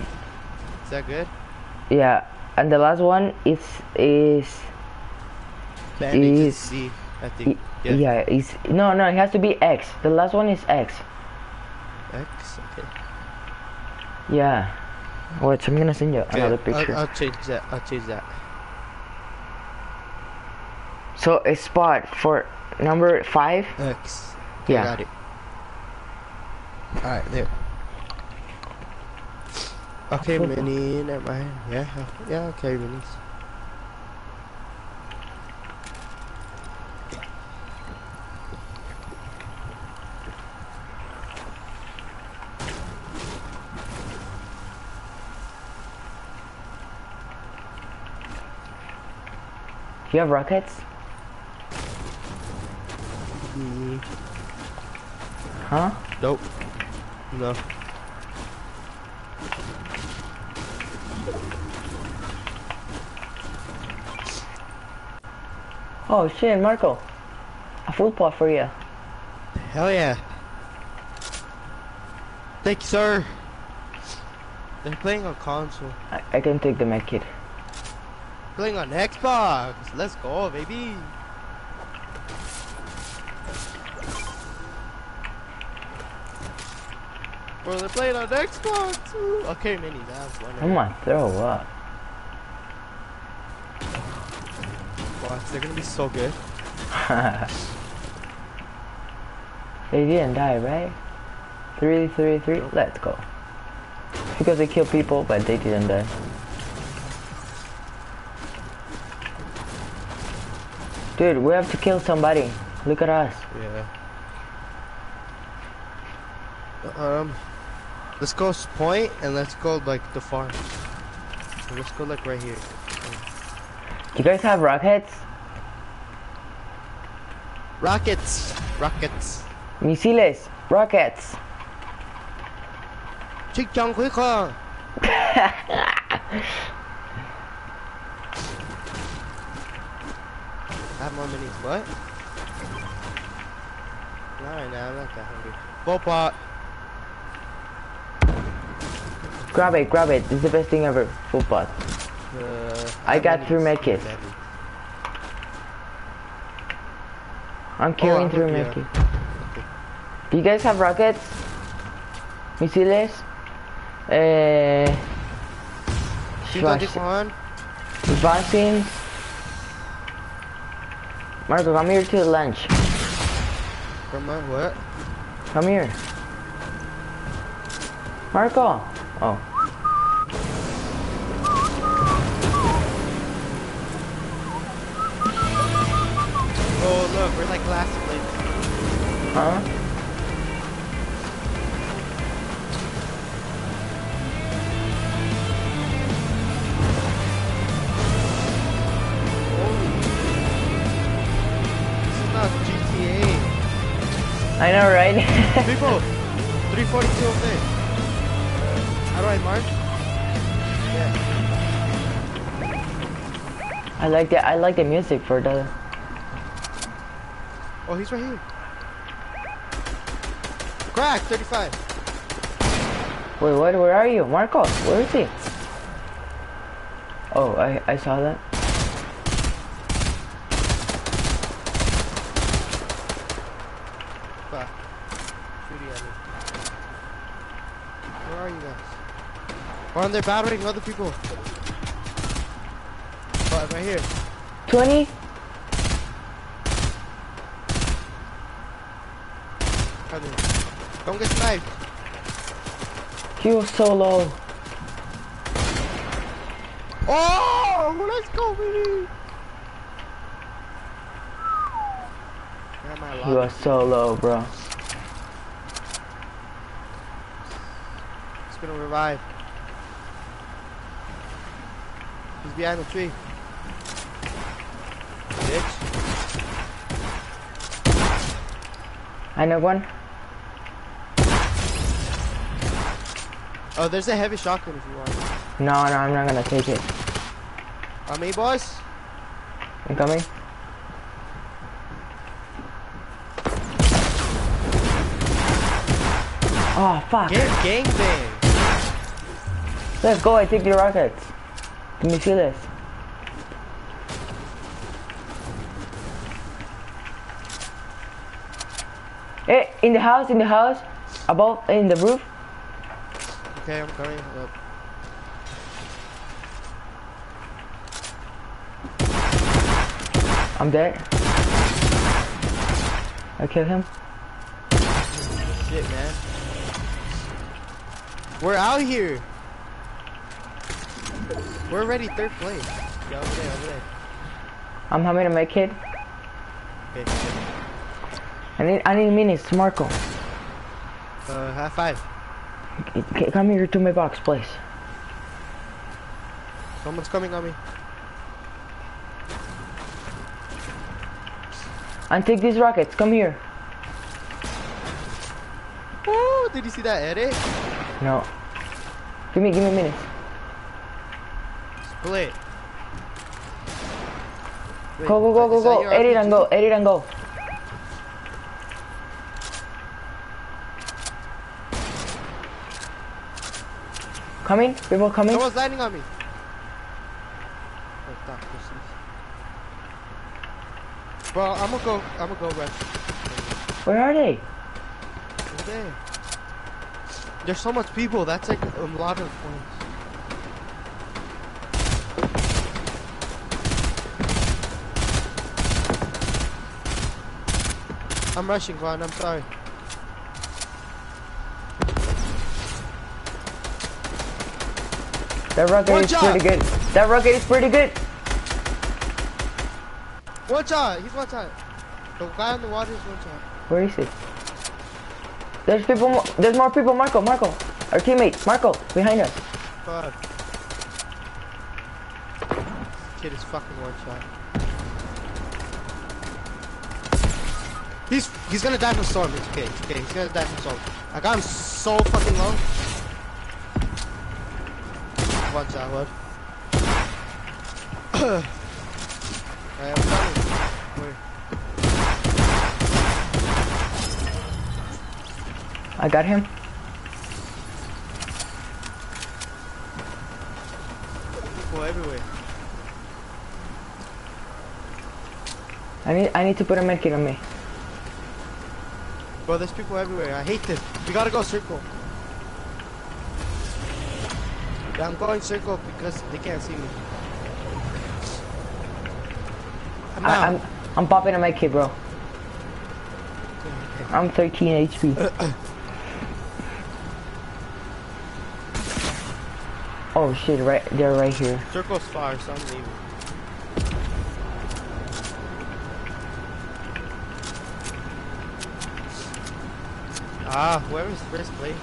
Is that good? Yeah, and the last one is is Bandage is C. I think. Yeah. Yeah. is no no it has to be X. The last one is X. X. Okay. Yeah. Watch, I'm gonna send you Okay, another picture. I'll, I'll change that. I'll change that. So a spot for number five. X. Yeah. Got it. Alright, there. Okay, Okay. mini, never mind. Yeah, yeah, I'll minis. You have rockets? Mm, Huh? nope. No. Oh shit, Marco. A full pot for you. Hell yeah. Thank you, sir. They're playing on console. I, I can take the med kit. Playing on Xbox. Let's go, baby. Bro, they're playing on Xbox. Ooh. Okay, minis. I have one. I'm gonna throw up. Watch, they're gonna be so good. they didn't die, right? Three, three, three. Let's go. Because they kill people, but they didn't die. Dude, we have to kill somebody. Look at us. Yeah. Um, let's go point and let's go like the farm. So let's go like right here. Do You guys have rockets? Rockets, rockets. Misiles, rockets. Chick Chong Quick Have more minis. What? Not right now. I'm not that hungry. Full pot. Grab it, grab it. It's the best thing ever. Full pot. Uh, I got three medkits. I'm carrying I'm through okay, my yeah. Do you guys have rockets? Misiles? Eh, Cinco de Flash. Juan. Vaccines. Marco, come here to the lunch. Come on, what? Come here. Marco. Oh. Oh look, we're like last place. Huh? I know, right? People, 342 over there. How do I mark? Yeah. I like the I like the music for the. Oh, he's right here. Crack, 35. Wait, what? Where are you, Marco? Where is he? Oh, I I saw that. Fuck. Shooting at me. Where are you guys? And they're battering other people. Oh, right here. Twenty. Come here. Don't get sniped. He was so low. Oh, let's go, baby. Where am I He alive? was so low, bro. It's gonna revive. He's behind the tree. Bitch. I know one. Oh, there's a heavy shotgun if you want. No, no, I'm not gonna take it. On me, boys? I'm coming. Oh fuck! Get gangbang. Let's go. I take the rockets. Let me see this. Hey, in the house, in the house, above, in the roof. Okay, I'm coming. Up. I'm dead. I killed him. Shit, man. We're out here. We're already third place. Yeah, over there, over there. I'm having a med kit. Okay. I need, I need minis, Marco. Uh, high five. C- Come here to my box, please. Someone's coming on me. And take these rockets. Come here. Oh, did you see that edit? No. Give me, give me minis. Split. Wait, Go, go, go, go, go. Edit and go. Edit and go. Coming? People coming? Someone's landing on me. Oh, fuck, Bro, I'm gonna go. I'm gonna go rest. Where are they? Over there. There's so much people. That's like a lot of points. I'm rushing, Vaughn. I'm sorry. That rocket One is shot. pretty good. That rocket is pretty good. One shot. He's one shot. The guy in the water is one shot. Where is it? There's people. mo- There's more people. Marco, Marco, our teammate, Marco, behind us. Fuck. Kid is fucking one shot. He's he's gonna die from storm. It's okay. It's okay. He's gonna die from storm. I got him so fucking low. Watch shot, what? Alright, I'm coming. Where? I got him. People everywhere. I need. I need to put a medkit on me. Bro, there's people everywhere. I hate this. We gotta go circle. Yeah, I'm going circle because they can't see me. I'm I, out. I'm I'm popping on my kid, bro. I'm 13 HP. oh shit! Right, they're right here. Circle's far, so I'm leaving. Ah, whoever's first place.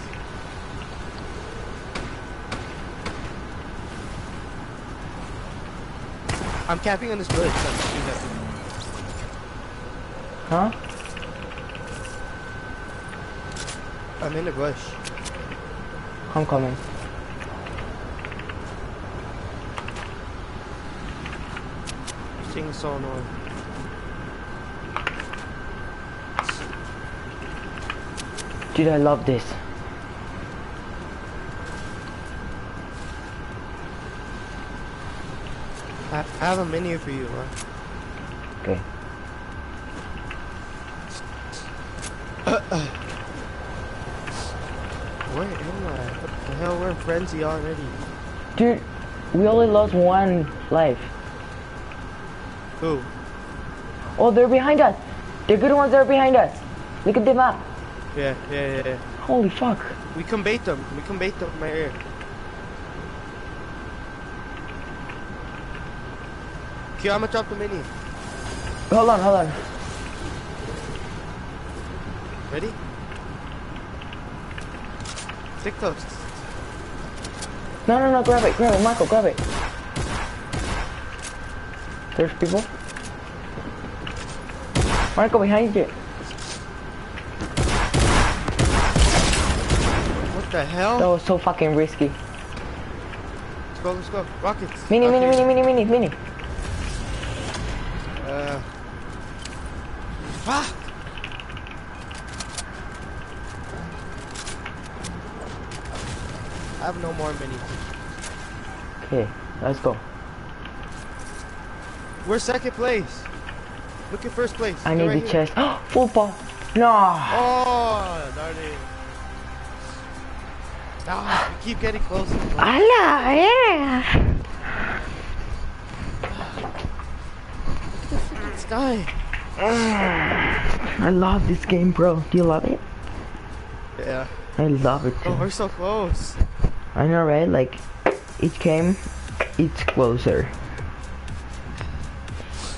I'm capping on this bush. so I'm shooting at them. Huh? I'm in the bush. I'm coming. Sing so annoying. Dude, I love this. I, I have a menu for you, man. Okay. Where am I? What the hell? We're in frenzy already. Dude, we only lost one life. Who? Oh, they're behind us. The good ones are behind us. Look at the map. Yeah, yeah, yeah, yeah. Holy fuck. We can bait them. We can bait them right here. Okay, I'm gonna drop the mini. Hold on, hold on. Ready? Stick close. No, no, no, grab it, grab it, Michael, grab it. There's people. Michael, behind you. The hell? That was so fucking risky. Let's go, let's go. Rockets. Mini, mini, mini, mini, mini, mini. Uh. Fuck! I have no more minis. Okay, let's go. We're second place. Look at first place. I need right the here. chest. Football. No. Oh, darn it. We keep getting closer. Ala, yeah. This guy. I love this game, bro. Do you love it? Yeah. I love it Oh, too. we're so close. I know, right? Like, each game, it's closer.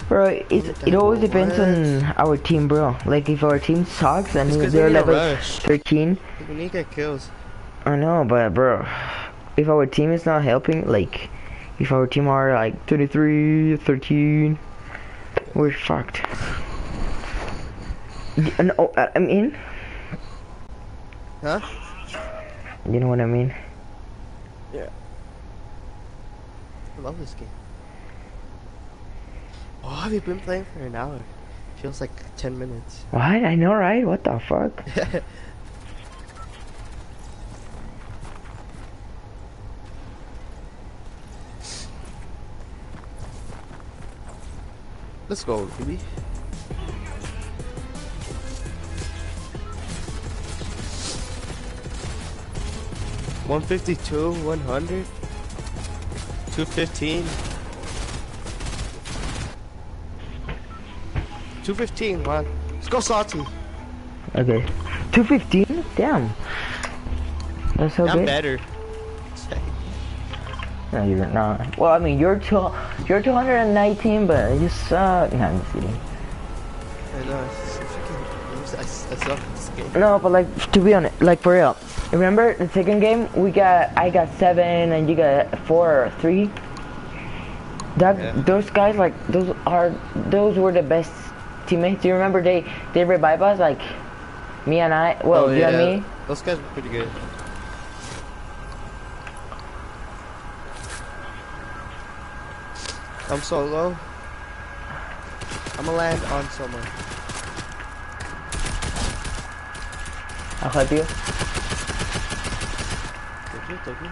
Bro, it, it always depends on our team, bro. Like, if our team sucks and they're they need a level rush. 13, We need to get kills. I know, but bro, if our team is not helping, like, if our team are like 23, 13, we're fucked. No, uh, I mean, Huh? you know what I mean? Yeah. I love this game. Oh, have you been playing for an hour? Feels like 10 minutes. What? I know, right? What the fuck? Let's go, baby. One fifty two, one hundred, two fifteen, two fifteen. Man, let's go salty. Okay. 215? Damn. That's so I'm good. better. No, you're not. Well, I mean, you're two, you're 219, but you suck. No, I'm just kidding. I know. It's, it's freaking, I, I suck at this game. No, but like, to be honest, like for real. Remember the second game? We got, I got seven and you got four or three. That, Yeah. those guys, like, those are, those were the best teammates. Do you remember they, they revive us? Like, me and I, well, Oh, you and me. Those guys were pretty good. I'm so low. I'm gonna land on someone. I'll help you. Thank you, thank you.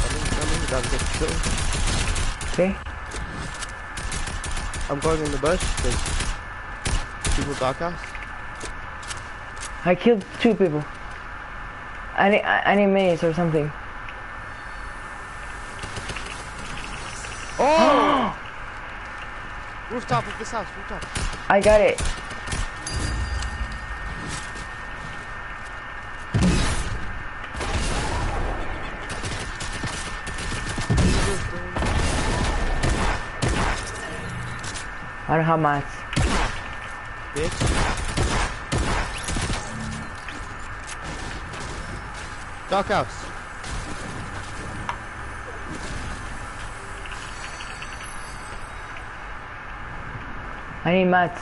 Coming, coming, gotta get killed. Okay. I'm going in the bush because people dock us. I killed two people. I need, I, I need minis or something. Rooftop of this house, rooftop. I got it. I don't have mats. Bitch. Doghouse. I need mats.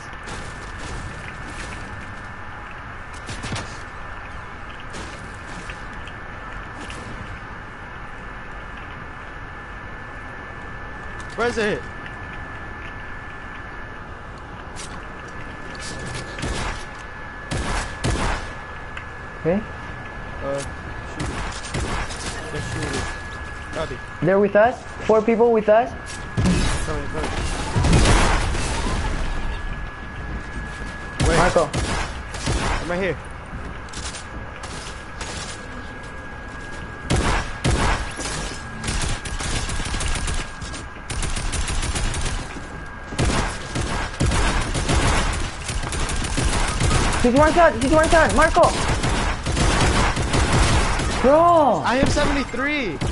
Where's it? Okay? Uh, shoot. Copy. They're with us? Four people with us? Wait, Marco. I'm right here. He's one shot, he's one shot, Marco! Bro! I am 73.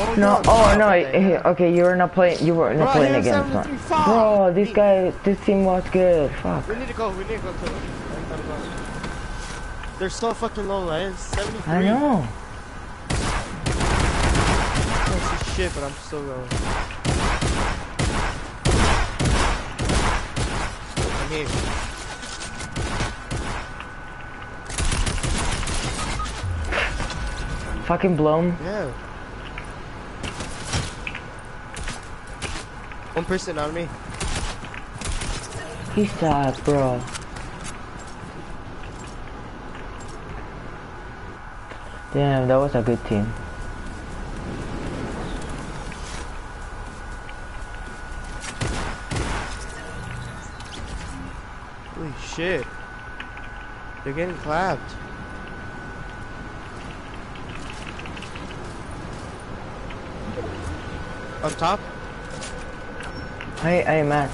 Oh, No, oh no, Okay. eh, okay, you were not playing, you were Bro, not playing I against one. Bro, this guy, this team was good, fuck. We need to go. We need to go. They're so fucking low, right? 73. I know. Oh, shit, but I'm still going. I'm here. Fucking blown. Yeah. Person on me. He sucked, bro. Damn, that was a good team. Holy shit. They're getting clapped. Up top? Hey, hey, Matt.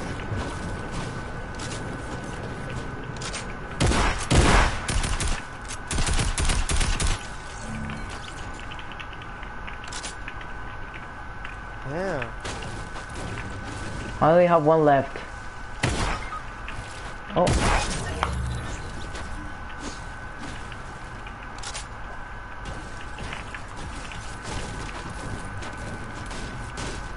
Yeah. I only have one left. Oh.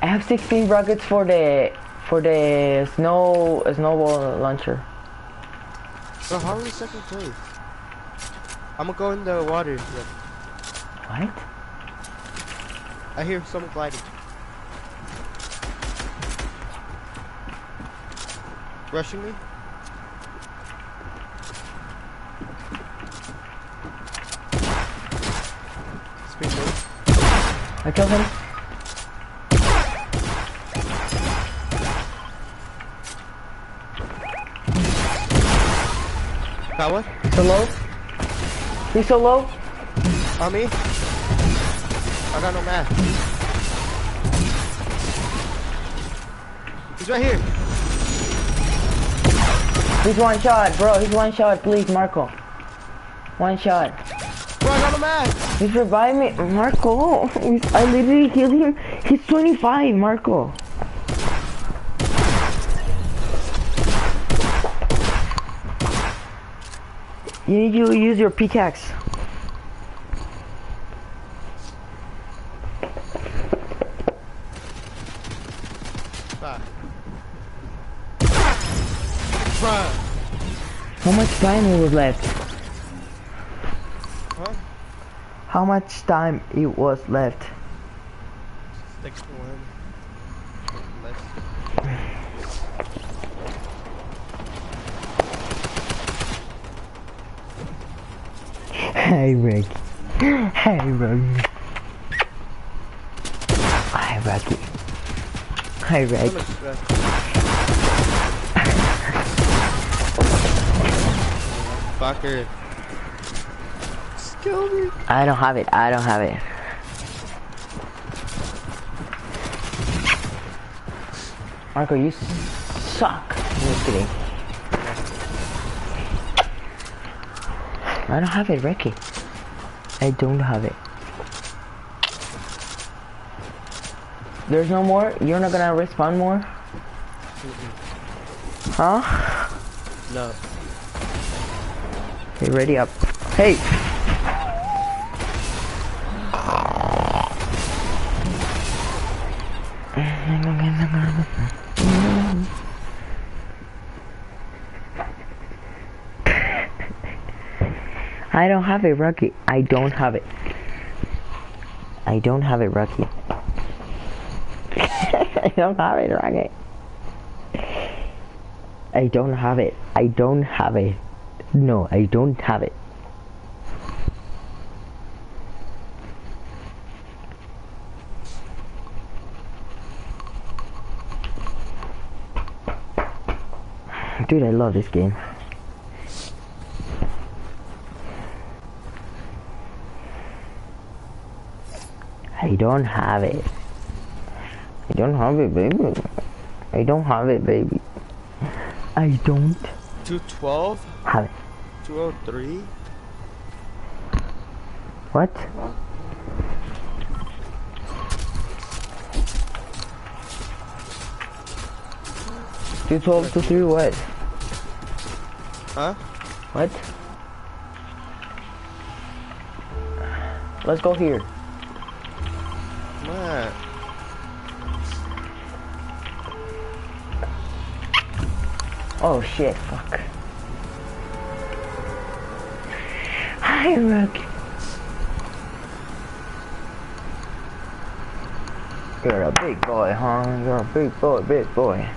I have 16 rockets for the for the snow snowball launcher. Bro, how are we second place? I'm gonna go in the water. Yeah. What? I hear someone gliding. Rushing me? Speed. I killed him. Got one? So low. He's so low. On me? I got no mats. He's right here. He's one shot, bro. He's one shot, please, Marco. One shot. Bro, I got no mats. He's reviving me, Marco. I literally killed him. He's 25, Marco. You need to use your pickaxe. How much time it was left? Huh? How much time it was left? Six to one. Left. Hey, Rick. Hey, Rick. Hi, Rocky. Hi, Rick. How much left? Fucker. Just kill me. I don't have it. I don't have it. Marco, you suck. I'm just kidding. I don't have it, Ricky. I don't have it. There's no more? You're not gonna respond more? Huh? No. Okay, ready up. Hey! I don't have it, Rocky. I don't have it. I don't have it, Rocky. I don't have it, Rocky. I don't have it. I don't have it. No, I don't have it. Dude, I love this game. Don't have it. I don't have it, baby. I don't have it, baby. I don't 212? have it. 203? What? Two twelve, two three, what? Huh? What? Let's go here. Oh shit, fuck. Hi, Rook. You're a big boy, huh? You're a big boy, big boy.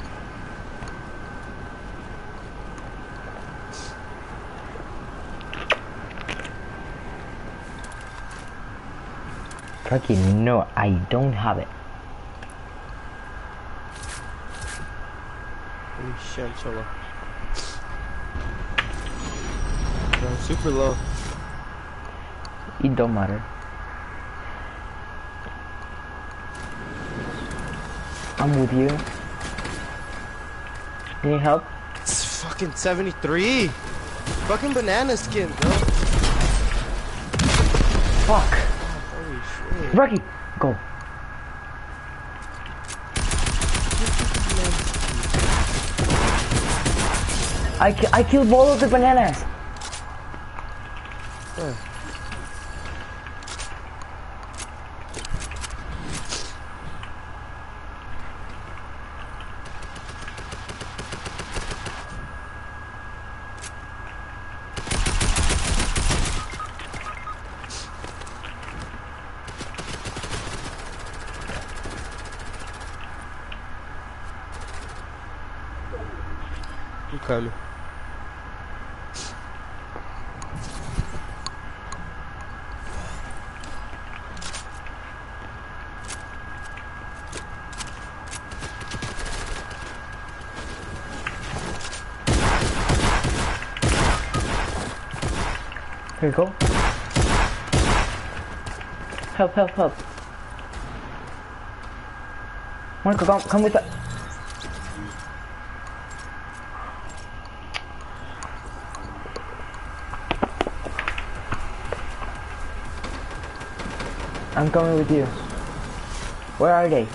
Rocky, no, I don't have it. Holy shit, I'm so low. I'm super low. It don't matter. I'm with you. Need help? It's fucking 73! Fucking banana skin, bro. Fuck. Rocky, go. I, I killed all of the bananas. Here you go. Help, help, help. Marco, come, come with us. I'm coming with you. Where are they?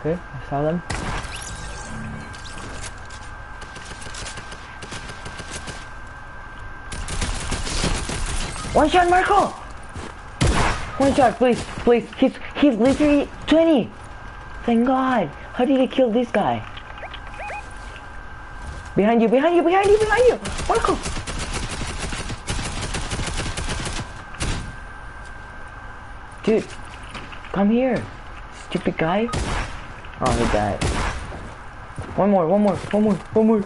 Okay, I saw them. One shot, Marco! One shot, please, please. He's he's literally 20. Thank God. How did he kill this guy? Behind you, behind you, behind you, behind you! Marco! Dude, come here. Stupid guy. Oh, he died. One more, one more, one more, one more.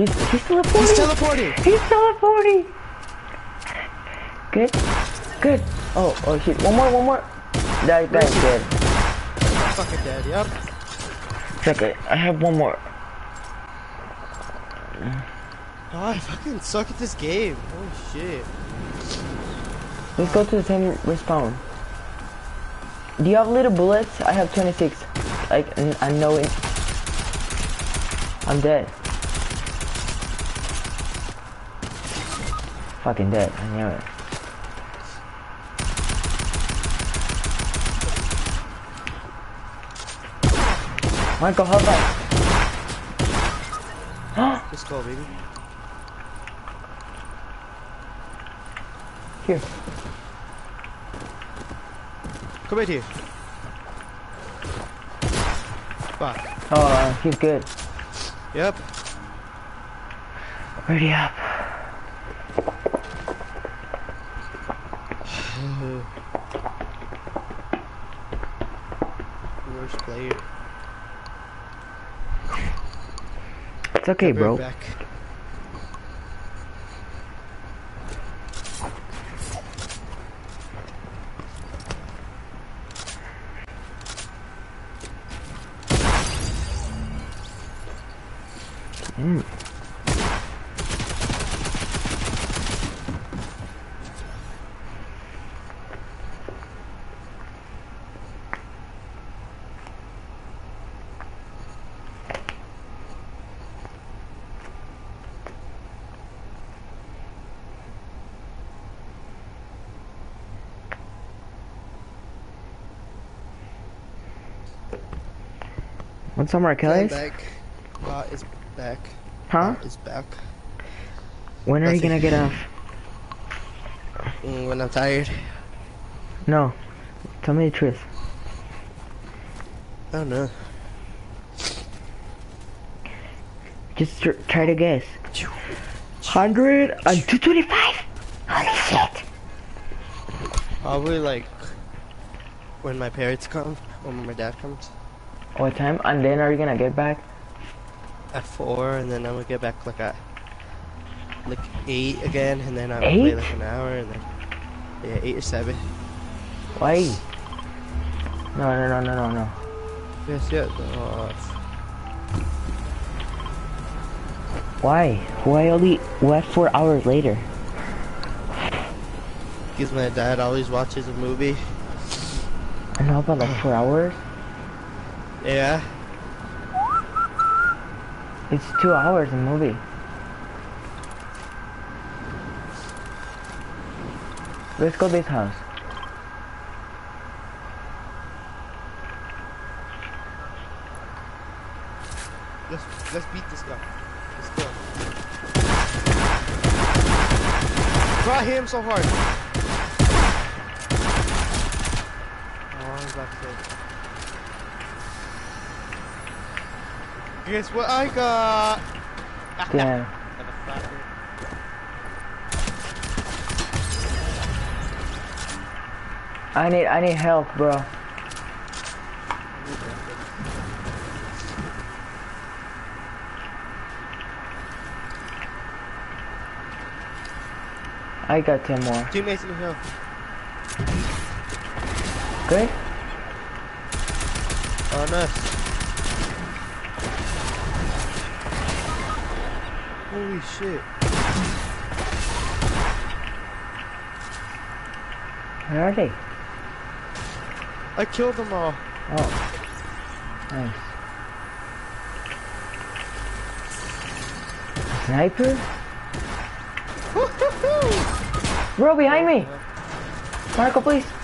He's, he's teleporting. He's teleporting! He's teleporting. Good, good. Oh, oh shit. One more, one more. That guy's dead. Fucking dead, yep. Okay. I have one more. Oh, I fucking suck at this game. Holy shit. Let's go to the same respawn. do you have little bullets? I have 26. Like, I know it. I'm dead. Fucking dead. I knew it. Michael, help us. Let's go, baby. Here. Come right here. Fuck. Oh, uh, he's good. Yep. Ready up. Worst player. It's okay, bro. Back. Mm. What's up, I'm Marquez? back. Bot is back. Huh? Bot is back. When are you gonna get off? Mm, when I'm tired. No. Tell me the truth. I don't know. Just tr try to guess. 100 and 225? Holy shit. Probably like when my parents come, when my dad comes What time? And then are you gonna get back? at four, and then I'm gonna get back like at like eight again, and then I'm gonna play like an hour, and then yeah, eight or seven. Why? No, no, no, no, no, no. Yes, yeah. Oh, Why? Why only, what four hours later? because my dad always watches a movie. I know about like four hours? Yeah. It's two hours a movie. Let's go this house. Let's let's beat this guy. Let's go. Try him so hard. Oh, he's about Guess what I got? Damn. I need, I need help, bro. I got 10 more. Teammates in the hill. Good? Oh, nice. Holy shit. Where are they? I killed them all. Oh. Nice. Sniper? Bro, behind me! Marco, please.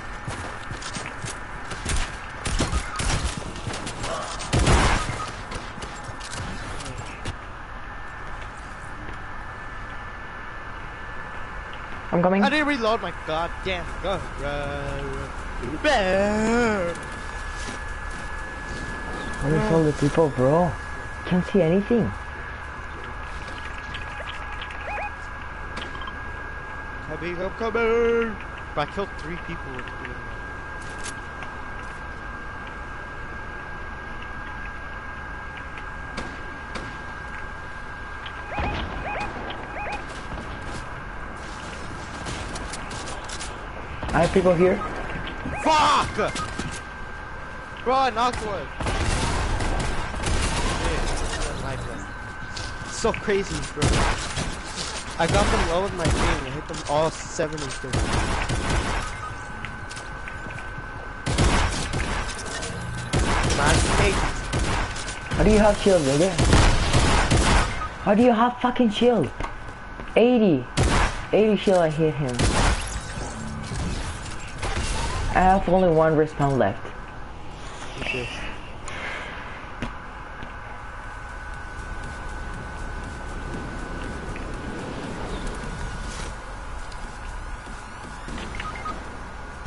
I'm coming. I didn't reload my goddamn gun. Bear. Where's all the people, bro? Can't see anything. Coming, I'm coming. But I killed three people I have people here. Fuck! Bro, I knocked one. Shit. So crazy, bro. I got them low with my thing. I hit them all seven and three. man. How do you have shield, nigga? How do you have fucking shield? 80. 80 shield, I hit him. I have only one respawn left. Okay.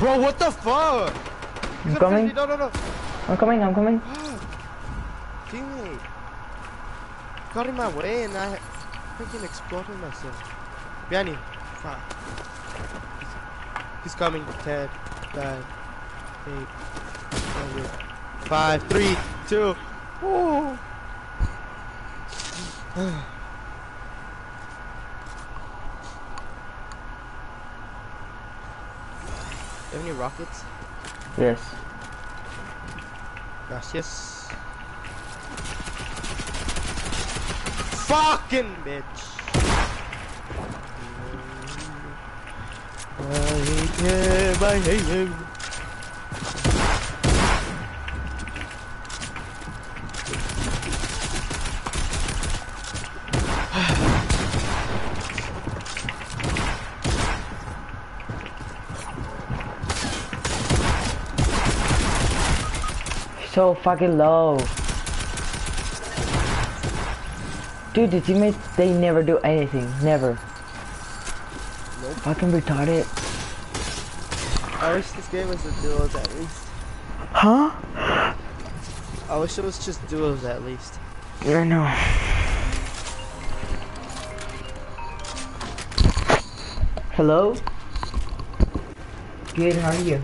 Bro, what the fuck? I'm coming. No, no, no. I'm coming, I'm coming. Teammate. Got in my way and I freaking exploded myself. Behind you. Fuck. He's coming. Ten, nine, eight, seven, five, three, two. Ooh. You have any rockets? Yes. Gracias. Fucking bitch. Hate him, I hate him. So fucking low. Dude, the teammates, they never do anything. Never. Nope. Fucking retarded. I wish this game was a duos at least. Huh? I wish it was just duos at least. Yeah, I know. Hello? Good, how are you?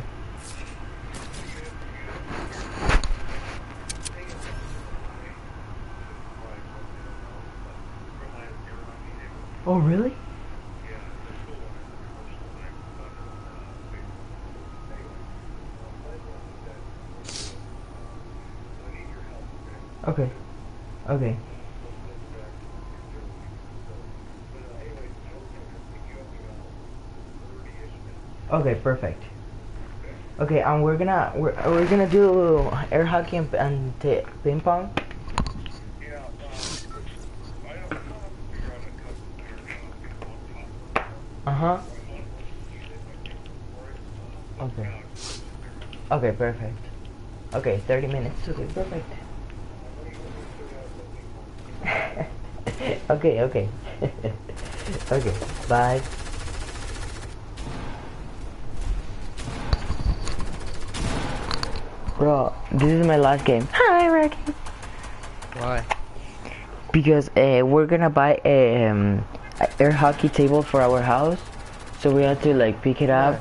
Oh, really? Okay. Okay. Okay, perfect. Okay, um, we're gonna we're we're gonna do air hockey and, and ping pong. Uh huh. Okay. Okay, perfect. Okay, 30 minutes. Okay, perfect. Okay, okay. okay, bye. Bro, this is my last game. Hi, Ricky. Why? Because uh, we're gonna buy a um, air hockey table for our house, so we have to like pick it up,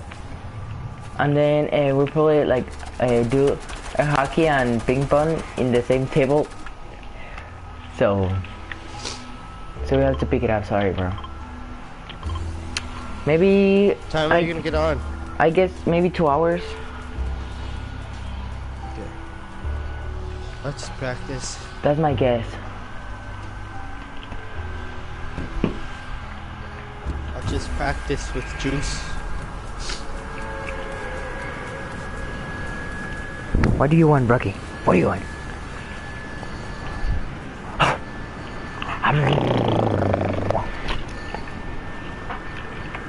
and then uh, we'll probably like uh, do air hockey and ping pong in the same table. So, so we have to pick it up. Sorry, bro. Maybe Time are I- you gonna get on? I guess maybe two hours. Okay. Let's practice. That's my guess. I'll just practice with juice. What do you want, Brucky? What do you want?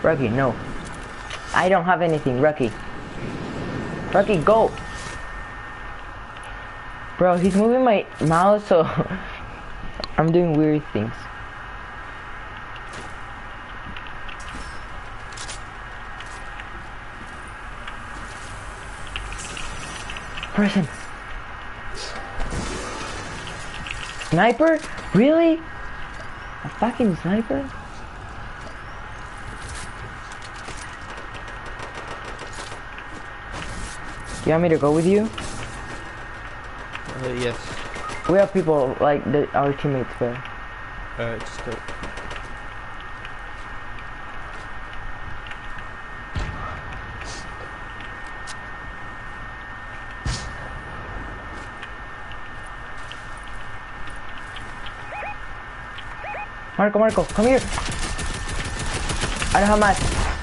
Rocky, no. I don't have anything, Rocky. Rocky, go! Bro, he's moving my mouse, so I'm doing weird things. Person. Sniper? Really? A fucking sniper? You want me to go with you? Uh, yes. We have people like the, our teammates, but Alright, just go. Marco, Marco, come here. I don't have much.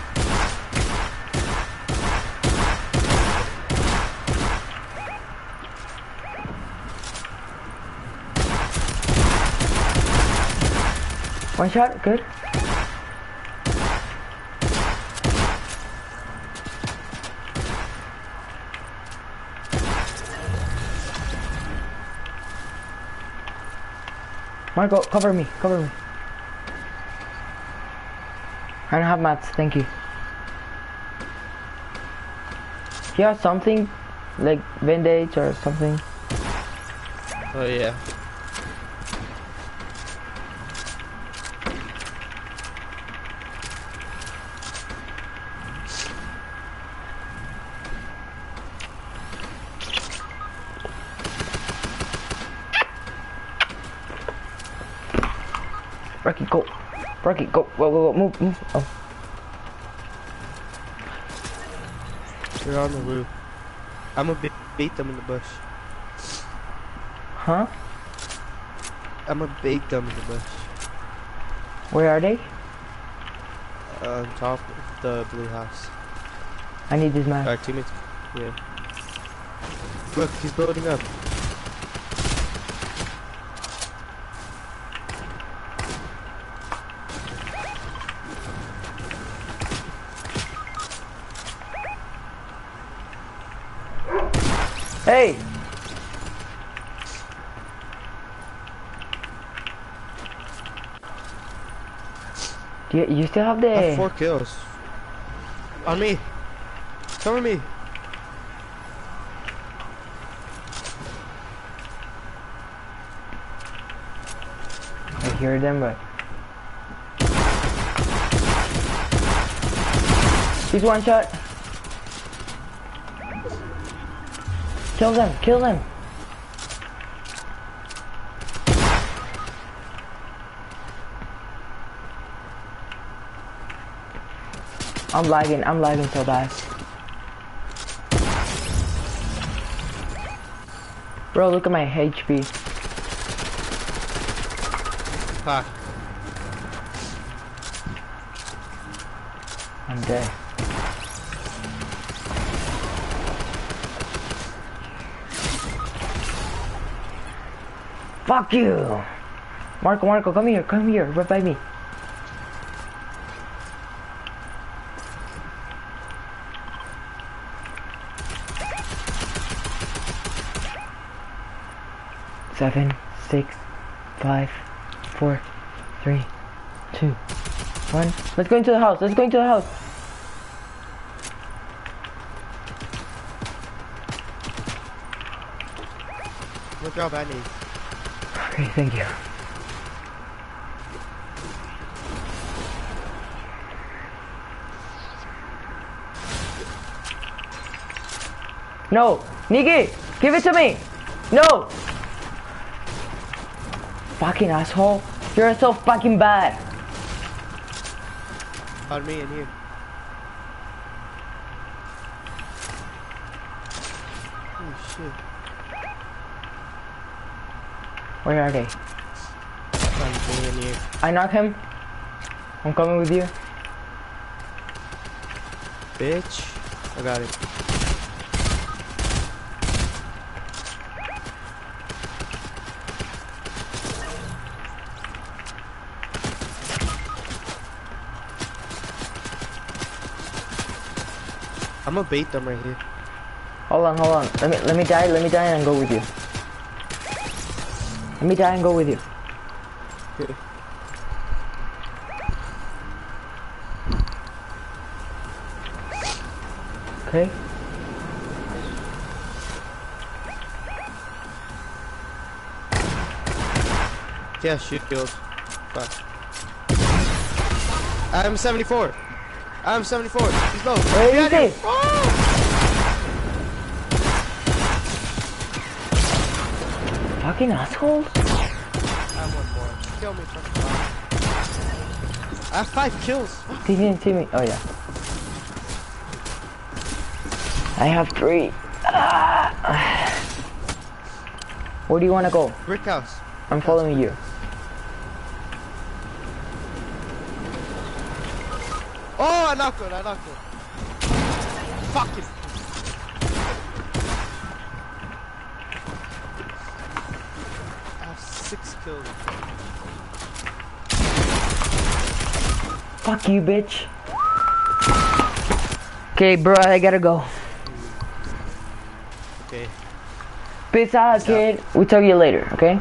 One shot, good. Marco, cover me, cover me. I don't have mats, thank you. You have something? Like bandage or something? Oh yeah. Rocky, go. Go. Go, go, go. Move, move. Oh. They're on the roof. I'm gonna beat them in the bush. Huh? I'm gonna bait them in the bush. Where are they? Uh, on top of the blue house. I need this man. Our teammates. Yeah. Look, he's building up. Hey! You, you still have I have the... four kills. On me. Cover me. I hear them, but... He's one shot. Kill them, kill them. I'm lagging, I'm lagging so bad. Bro, look at my HP. Fuck. I'm dead. Fuck you! Marco, Marco, come here, come here, right by me. Seven, six, five, four, three, two, one. Let's go into the house. Let's go into the house. Look how bad. Okay, thank you. No! Niki! Give it to me! No! Fucking asshole. You're so fucking bad. On me and you. Holy shit. Where are they? Me and you. I knock him. I'm coming with you. Bitch. I got it. I'm gonna bait them right here. Hold on, hold on. Let me let me die, let me die and go with you. Let me die and go with you. Okay. Okay? Yeah, shoot kills. Fuck. I'm 74. I'm 74. He's low. Where Get is out here. he? Fucking assholes. I have one more. Kill me, fucking fuck. I have five kills. He didn't see me. Oh yeah. I have three. Ah. Where do you want to go? Brick house. I'm following you. Oh, I knocked it. I knocked one. Fucking. I have six kills. Fuck you, bitch. Okay, bro, I gotta go. Okay. Peace out, kid. We'll talk to you later, okay?